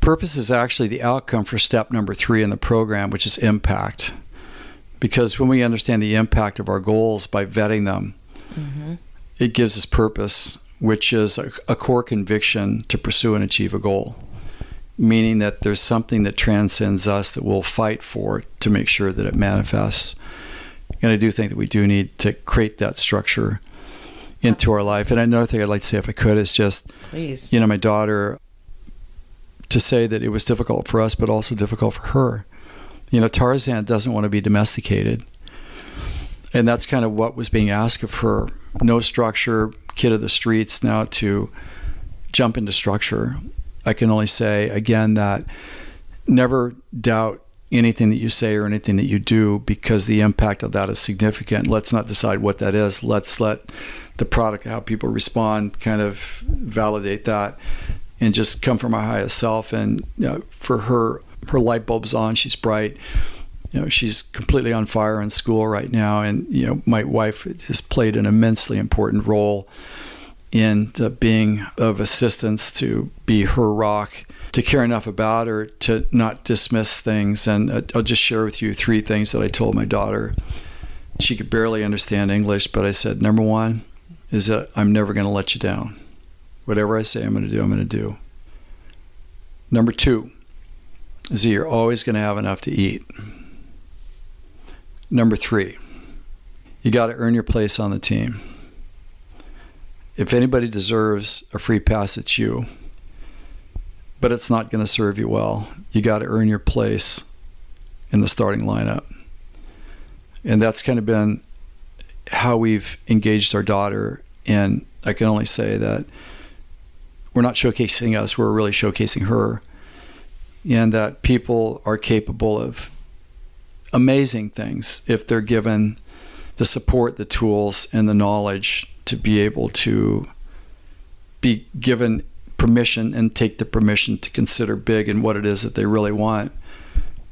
purpose is actually the outcome for step number three in the program, which is impact. Because when we understand the impact of our goals by vetting them, mm-hmm. It gives us purpose, which is a, a core conviction to pursue and achieve a goal. Meaning that there's something that transcends us that we'll fight for to make sure that it manifests. And I do think that we do need to create that structure into our life. And another thing I'd like to say, if I could, is just, please you know, my daughter, to say that it was difficult for us, but also difficult for her. You know, Tarzan doesn't want to be domesticated. And that's kind of what was being asked of her. No structure, kid of the streets, now to jump into structure. I can only say again that never doubt anything that you say or anything that you do because the impact of that is significant. Let's not decide what that is. Let's let the product, how people respond, kind of validate that and just come from our highest self. And you know, for her, her light bulb's on. She's bright. You know, she's completely on fire in school right now. And you know, my wife has played an immensely important role in uh, being of assistance to be her rock, to care enough about her to not dismiss things. And uh, I'll just share with you three things that I told my daughter. She could barely understand English, but I said, number one, is that I'm never going to let you down. Whatever I say I'm going to do, I'm going to do. Number two is that you're always going to have enough to eat. Number three, you got to earn your place on the team. If anybody deserves a free pass, it's you. But it's not going to serve you well. You got to earn your place in the starting lineup. And that's kind of been how we've engaged our daughter. And I can only say that we're not showcasing us, we're really showcasing her. And that people are capable of amazing things if they're given the support, the tools, and the knowledge to be able to be given permission and take the permission to consider big and what it is that they really want.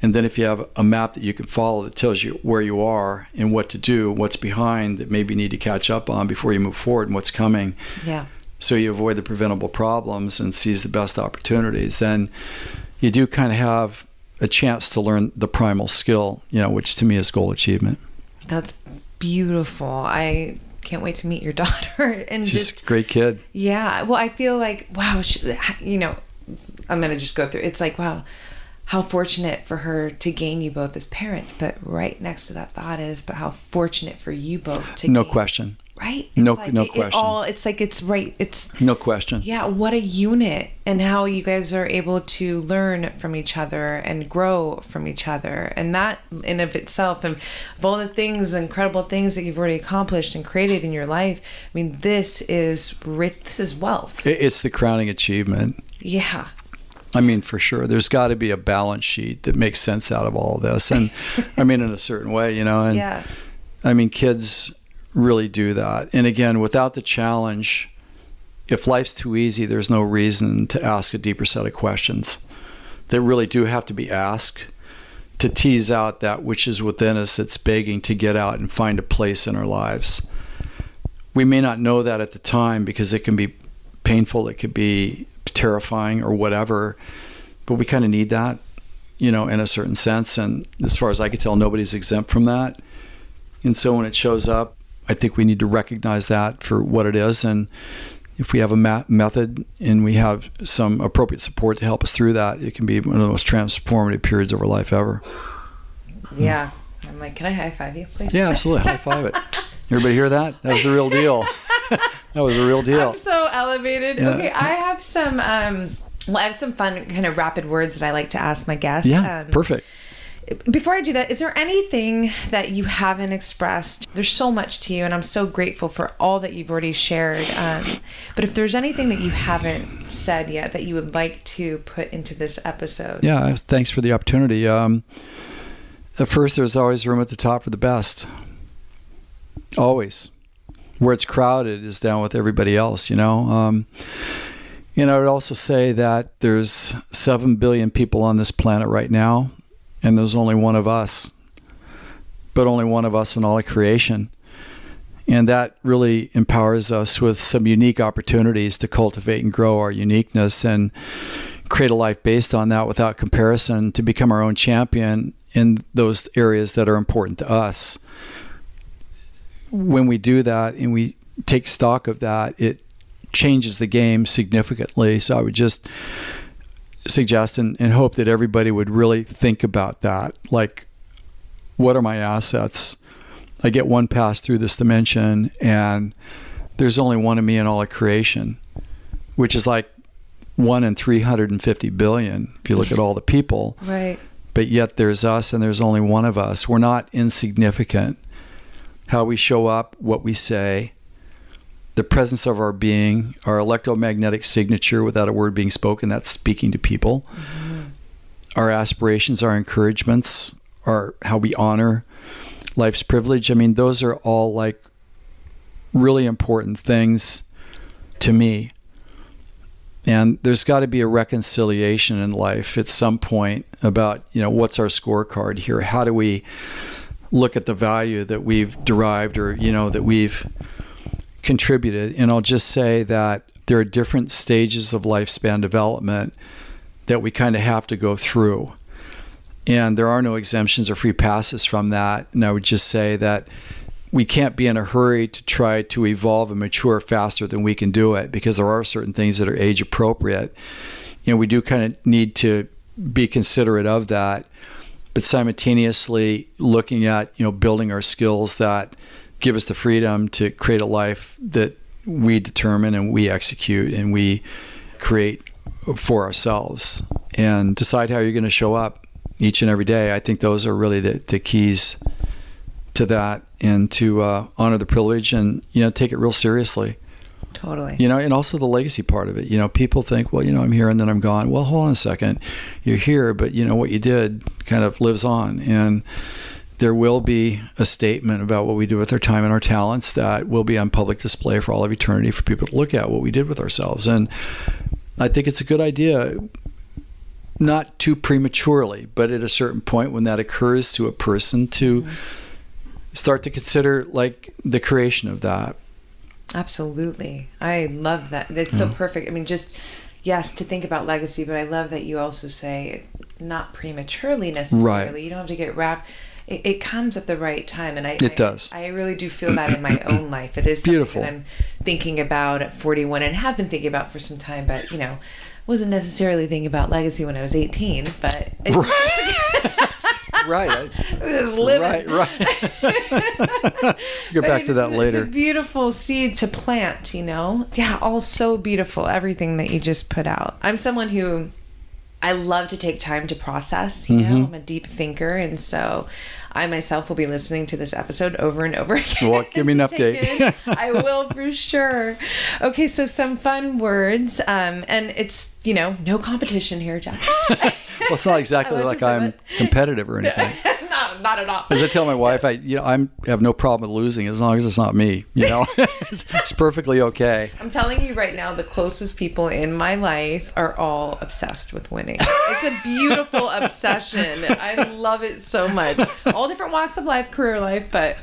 And then if you have a map that you can follow that tells you where you are and what to do, what's behind that maybe you need to catch up on before you move forward and what's coming. Yeah. So you avoid the preventable problems and seize the best opportunities, then you do kind of have a chance to learn the primal skill, you know, which to me is goal achievement. That's beautiful. I can't wait to meet your *laughs* daughter and She's just a great kid. Yeah. Well, I feel like wow, she, you know, I'm gonna just go through. It's like wow, how fortunate for her to gain you both as parents. But right next to that thought is, but how fortunate for you both to No gain- question. Right? It's No- like no it- it question. all it's like it's right. It's No question. yeah. What a unit, and how you guys are able to learn from each other and grow from each other, and that in of itself, and of all the things, incredible things that you've already accomplished and created in your life. I mean, this is rich. This is wealth. It- It's the crowning achievement. Yeah. I mean, for sure. There's got to be a balance sheet that makes sense out of all of this. And I mean, in a certain way, you know, and *laughs* Yeah. I mean, kids really do that. And again, without the challenge, if life's too easy, there's no reason to ask a deeper set of questions that really do have to be asked to tease out that which is within us that's begging to get out and find a place in our lives. We may not know that at the time because it can be painful, it could be terrifying or whatever, but we kind of need that, you know, in a certain sense. And as far as I can tell, nobody's exempt from that. And so when it shows up, I think we need to recognize that for what it is. And if we have a ma- method and we have some appropriate support to help us through that, it can be one of the most transformative periods of our life ever. Yeah. I'm like, can I high five you, please? Yeah, absolutely. High five it. Everybody hear that? That was the real deal. *laughs* that was the real deal. I'm so elevated. Yeah. Okay, I have some. um Well, I have some fun kind of rapid words that I like to ask my guests. Yeah, Um, perfect. Before I do that, is there anything that you haven't expressed? There's so much to you, and I'm so grateful for all that you've already shared. Um, but if there's anything that you haven't said yet that you would like to put into this episode, Yeah, thanks for the opportunity. Um, at first, there's always room at the top for the best. Always. Where it's crowded is down with everybody else, you know? Um, you know, I would also say that there's 7 billion people on this planet right now, and there's only one of us, but only one of us in all of creation. And that really empowers us with some unique opportunities to cultivate and grow our uniqueness and create a life based on that without comparison to become our own champion in those areas that are important to us. When we do that and we take stock of that, it changes the game significantly. So I would just suggest and, and hope that everybody would really think about that. Like, what are my assets? I get one pass through this dimension, and there's only one of me in all of creation, which is like one in 350 billion if you look at all the people. *laughs* right? But yet there's us, and there's only one of us. We're not insignificant. How we show up, what we say, the presence of our being, our electromagnetic signature without a word being spoken, that's speaking to people. Mm-hmm. Our aspirations, our encouragements, our how we honor life's privilege. I mean, those are all like really important things to me. And there's got to be a reconciliation in life at some point about, you know, what's our scorecard here? How do we look at the value that we've derived or, you know, that we've contributed? And I'll just say that there are different stages of lifespan development that we kind of have to go through. And there are no exemptions or free passes from that. And I would just say that we can't be in a hurry to try to evolve and mature faster than we can do it because there are certain things that are age appropriate. You know, we do kind of need to be considerate of that, but simultaneously looking at, you know, building our skills that give us the freedom to create a life that we determine and we execute and we create for ourselves and decide how you're going to show up each and every day. I think those are really the, the keys to that and to uh, honor the privilege and you know take it real seriously. Totally. You know, and also the legacy part of it. You know, people think, well, you know, I'm here and then I'm gone. Well, hold on a second. You're here, but you know what you did kind of lives on and there will be a statement about what we do with our time and our talents that will be on public display for all of eternity for people to look at what we did with ourselves. And I think it's a good idea not too prematurely, but at a certain point when that occurs to a person to mm-hmm. start to consider like the creation of that. Absolutely. I love that. It's so perfect. I mean, just yes, to think about legacy, but I love that you also say not prematurely necessarily. Right. You don't have to get wrapped it, it, comes at the right time and I it I, does I really do feel that in my *clears throat* own life it is beautiful that I'm thinking about at 41 and have been thinking about for some time but you know wasn't necessarily thinking about legacy when I was 18 but *laughs* *laughs* right. right. Right, *laughs* right. Get back to that later. It's a beautiful seed to plant, you know? Yeah, all so beautiful, everything that you just put out. I'm someone who I love to take time to process. You mm-hmm. know, I'm a deep thinker, and so I myself will be listening to this episode over and over *laughs* again. Well, give me an update. *laughs* I will for sure. Okay, so some fun words, um, and it's you know no competition here, Jack. *laughs* well, it's not exactly like I'm competitive or anything. no, not at all. As I tell my wife, I you know I'm have no problem with losing as long as it's not me. You know, it's, it's perfectly okay. I'm telling you right now, the closest people in my life are all obsessed with winning. It's a beautiful obsession. I love it so much. All different walks of life, career life, but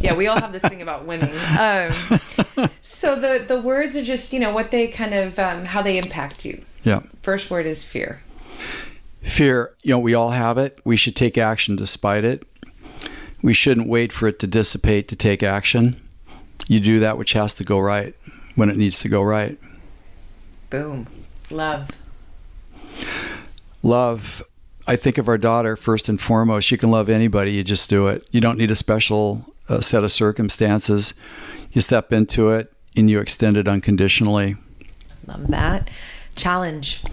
yeah, we all have this thing about winning. Um, *laughs* so the the words are just you know what they kind of um, how they impact you. Yeah. First word is fear. Fear, you know, we all have it. We should take action despite it. We shouldn't wait for it to dissipate to take action. You do that which has to go right when it needs to go right. Boom. Love. Love. I think of our daughter first and foremost. You can love anybody, you just do it. You don't need a special uh, set of circumstances. You step into it and you extend it unconditionally. Love that. Challenge.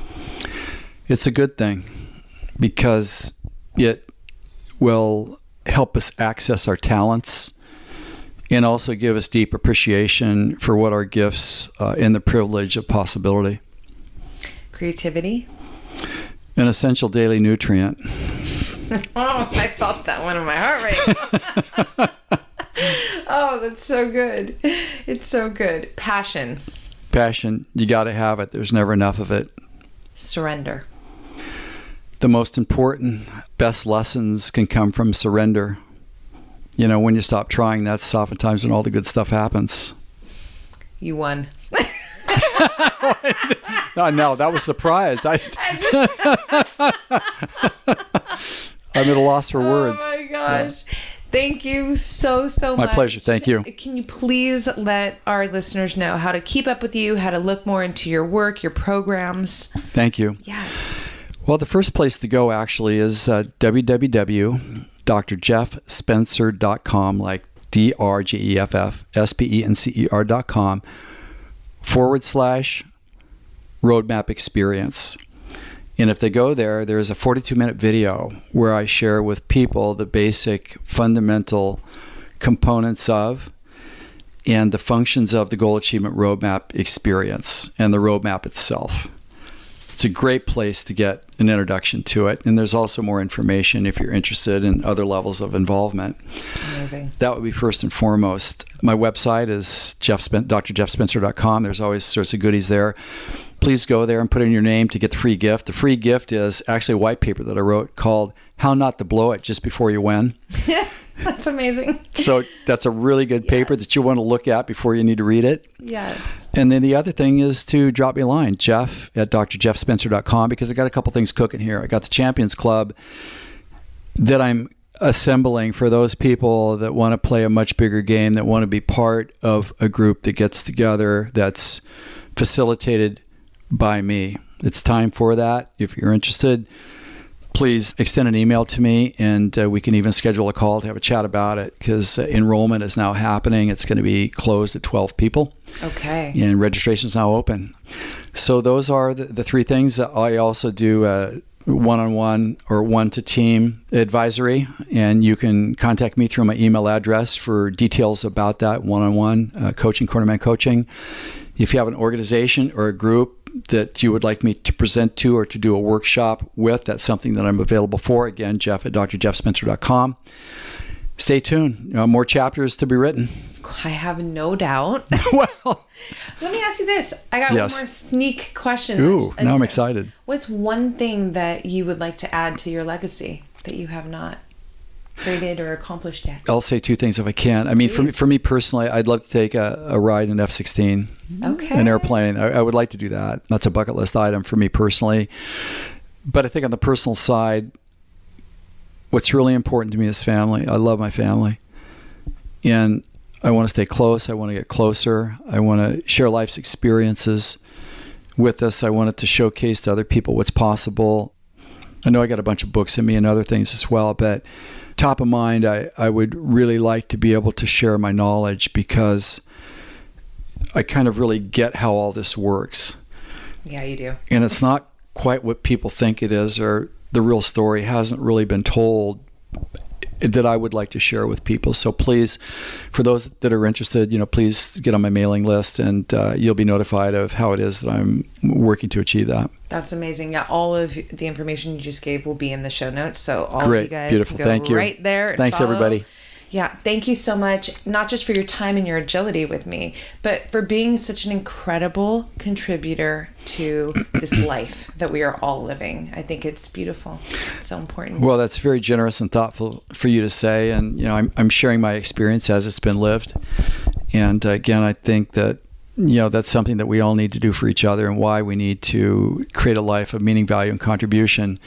It's a good thing because it will help us access our talents and also give us deep appreciation for what our gifts uh, and the privilege of possibility. Creativity. An essential daily nutrient. *laughs* oh, I felt that one in my heart rate. *laughs* oh, that's so good. It's so good. Passion. Passion. You got to have it. There's never enough of it. Surrender the most important, best lessons can come from surrender. You know, when you stop trying, that's oftentimes when all the good stuff happens. You won. *laughs* no, no, that was surprised. I, *laughs* I'm at a loss for words. Oh my gosh. Yeah. Thank you so, so My much. My pleasure. Thank you. Can you please let our listeners know how to keep up with you, how to look more into your work, your programs? Thank you. Yes. Well, the first place to go actually is uh, www.drjeffspencer.com, like D R J E F F S P E N C E R.com forward slash roadmap experience. And if they go there, there's a 42 minute video where I share with people the basic fundamental components of and the functions of the goal achievement roadmap experience and the roadmap itself it's a great place to get an introduction to it. And there's also more information if you're interested in other levels of involvement. Amazing. That would be first and foremost. My website is Jeff Spen- drjeffspencer.com. There's always sorts of goodies there. Please go there and put in your name to get the free gift. The free gift is actually a white paper that I wrote called How Not to Blow It Just Before You Win. *laughs* that's amazing. so that's a really good paper yes. that you want to look at before you need to read it. Yes. And then the other thing is to drop me a line, Jeff at drjeffspencer.com, because I got a couple things cooking here. I got the Champions Club that I'm assembling for those people that want to play a much bigger game, that want to be part of a group that gets together, that's facilitated by me. It's time for that. If you're interested, please extend an email to me and uh, we can even schedule a call to have a chat about it because uh, enrollment is now happening. It's going to be closed at 12 people. Okay. And registration is now open. So those are the, the three things. I also do uh, one-on-one or one-to-team advisory, and you can contact me through my email address for details about that one-on-one uh, coaching, cornerman coaching. If you have an organization or a group that you would like me to present to or to do a workshop with, that's something that I'm available for. Again, Jeff at drjeffspencer.com. Stay tuned. more chapters to be written. I have no doubt. *laughs* well, let me ask you this. I got yes. one more sneak question. Ooh, now I'm excited. What's one thing that you would like to add to your legacy that you have not created or accomplished yet? I'll say two things if I can. I mean, for me, for me personally, I'd love to take a, a ride in F-16, okay. an airplane. I, I would like to do that. That's a bucket list item for me personally. But I think on the personal side, what's really important to me is family. I love my family. And I want to stay close. I want to get closer. I want to share life's experiences with us. I want it to showcase to other people what's possible. I know I got a bunch of books in me and other things as well, but top of mind, I, I would really like to be able to share my knowledge because I kind of really get how all this works. Yeah, you do. And it's not quite what people think it is, or the real story hasn't really been told that I would like to share with people. So please, for those that are interested, you know, please get on my mailing list, and uh, you'll be notified of how it is that I'm working to achieve that. That's amazing. Yeah, all of the information you just gave will be in the show notes. So all Great. of you guys beautiful. Thank you. right there. Thanks follow. everybody. Yeah, thank you so much, not just for your time and your agility with me, but for being such an incredible contributor to *clears throat* this life that we are all living. I think it's beautiful. It's so important. Well, that's very generous and thoughtful for you to say. And, you know, I'm, I'm sharing my experience as it's been lived. And uh, again, I think that you know that's something that we all need to do for each other and why we need to create a life of meaning value and contribution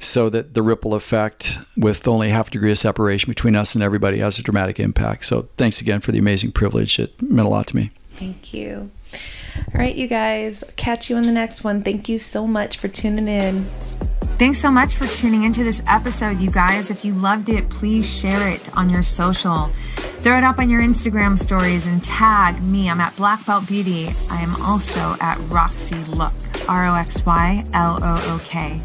so that the ripple effect with only half a degree of separation between us and everybody has a dramatic impact. So thanks again for the amazing privilege. It meant a lot to me. Thank you. All right, you guys, catch you in the next one. Thank you so much for tuning in. Thanks so much for tuning into this episode, you guys. If you loved it, please share it on your social. Throw it up on your Instagram stories and tag me. I'm at Black Belt Beauty. I am also at Roxy Look, R O X Y L O O K.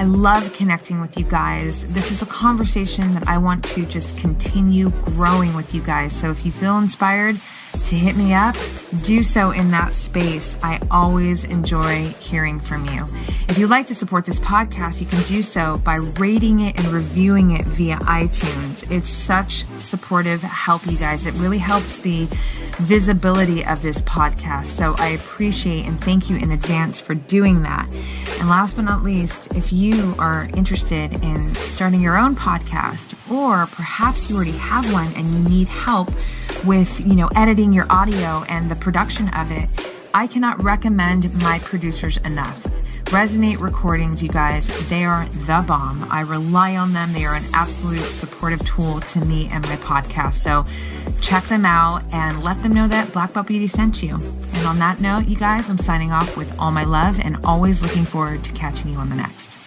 I love connecting with you guys. This is a conversation that I want to just continue growing with you guys. So if you feel inspired to hit me up, do so in that space. I always enjoy hearing from you. If you'd like to support this podcast, you can do so by rating it and reviewing it via iTunes. It's such supportive help, you guys. It really helps the visibility of this podcast. So I appreciate and thank you in advance for doing that. And last but not least, if you are interested in starting your own podcast, or perhaps you already have one and you need help with, you know, editing your audio and the production of it, I cannot recommend my producers enough. Resonate Recordings, you guys, they are the bomb. I rely on them. They are an absolute supportive tool to me and my podcast. So check them out and let them know that Black Belt Beauty sent you. And on that note, you guys, I'm signing off with all my love and always looking forward to catching you on the next.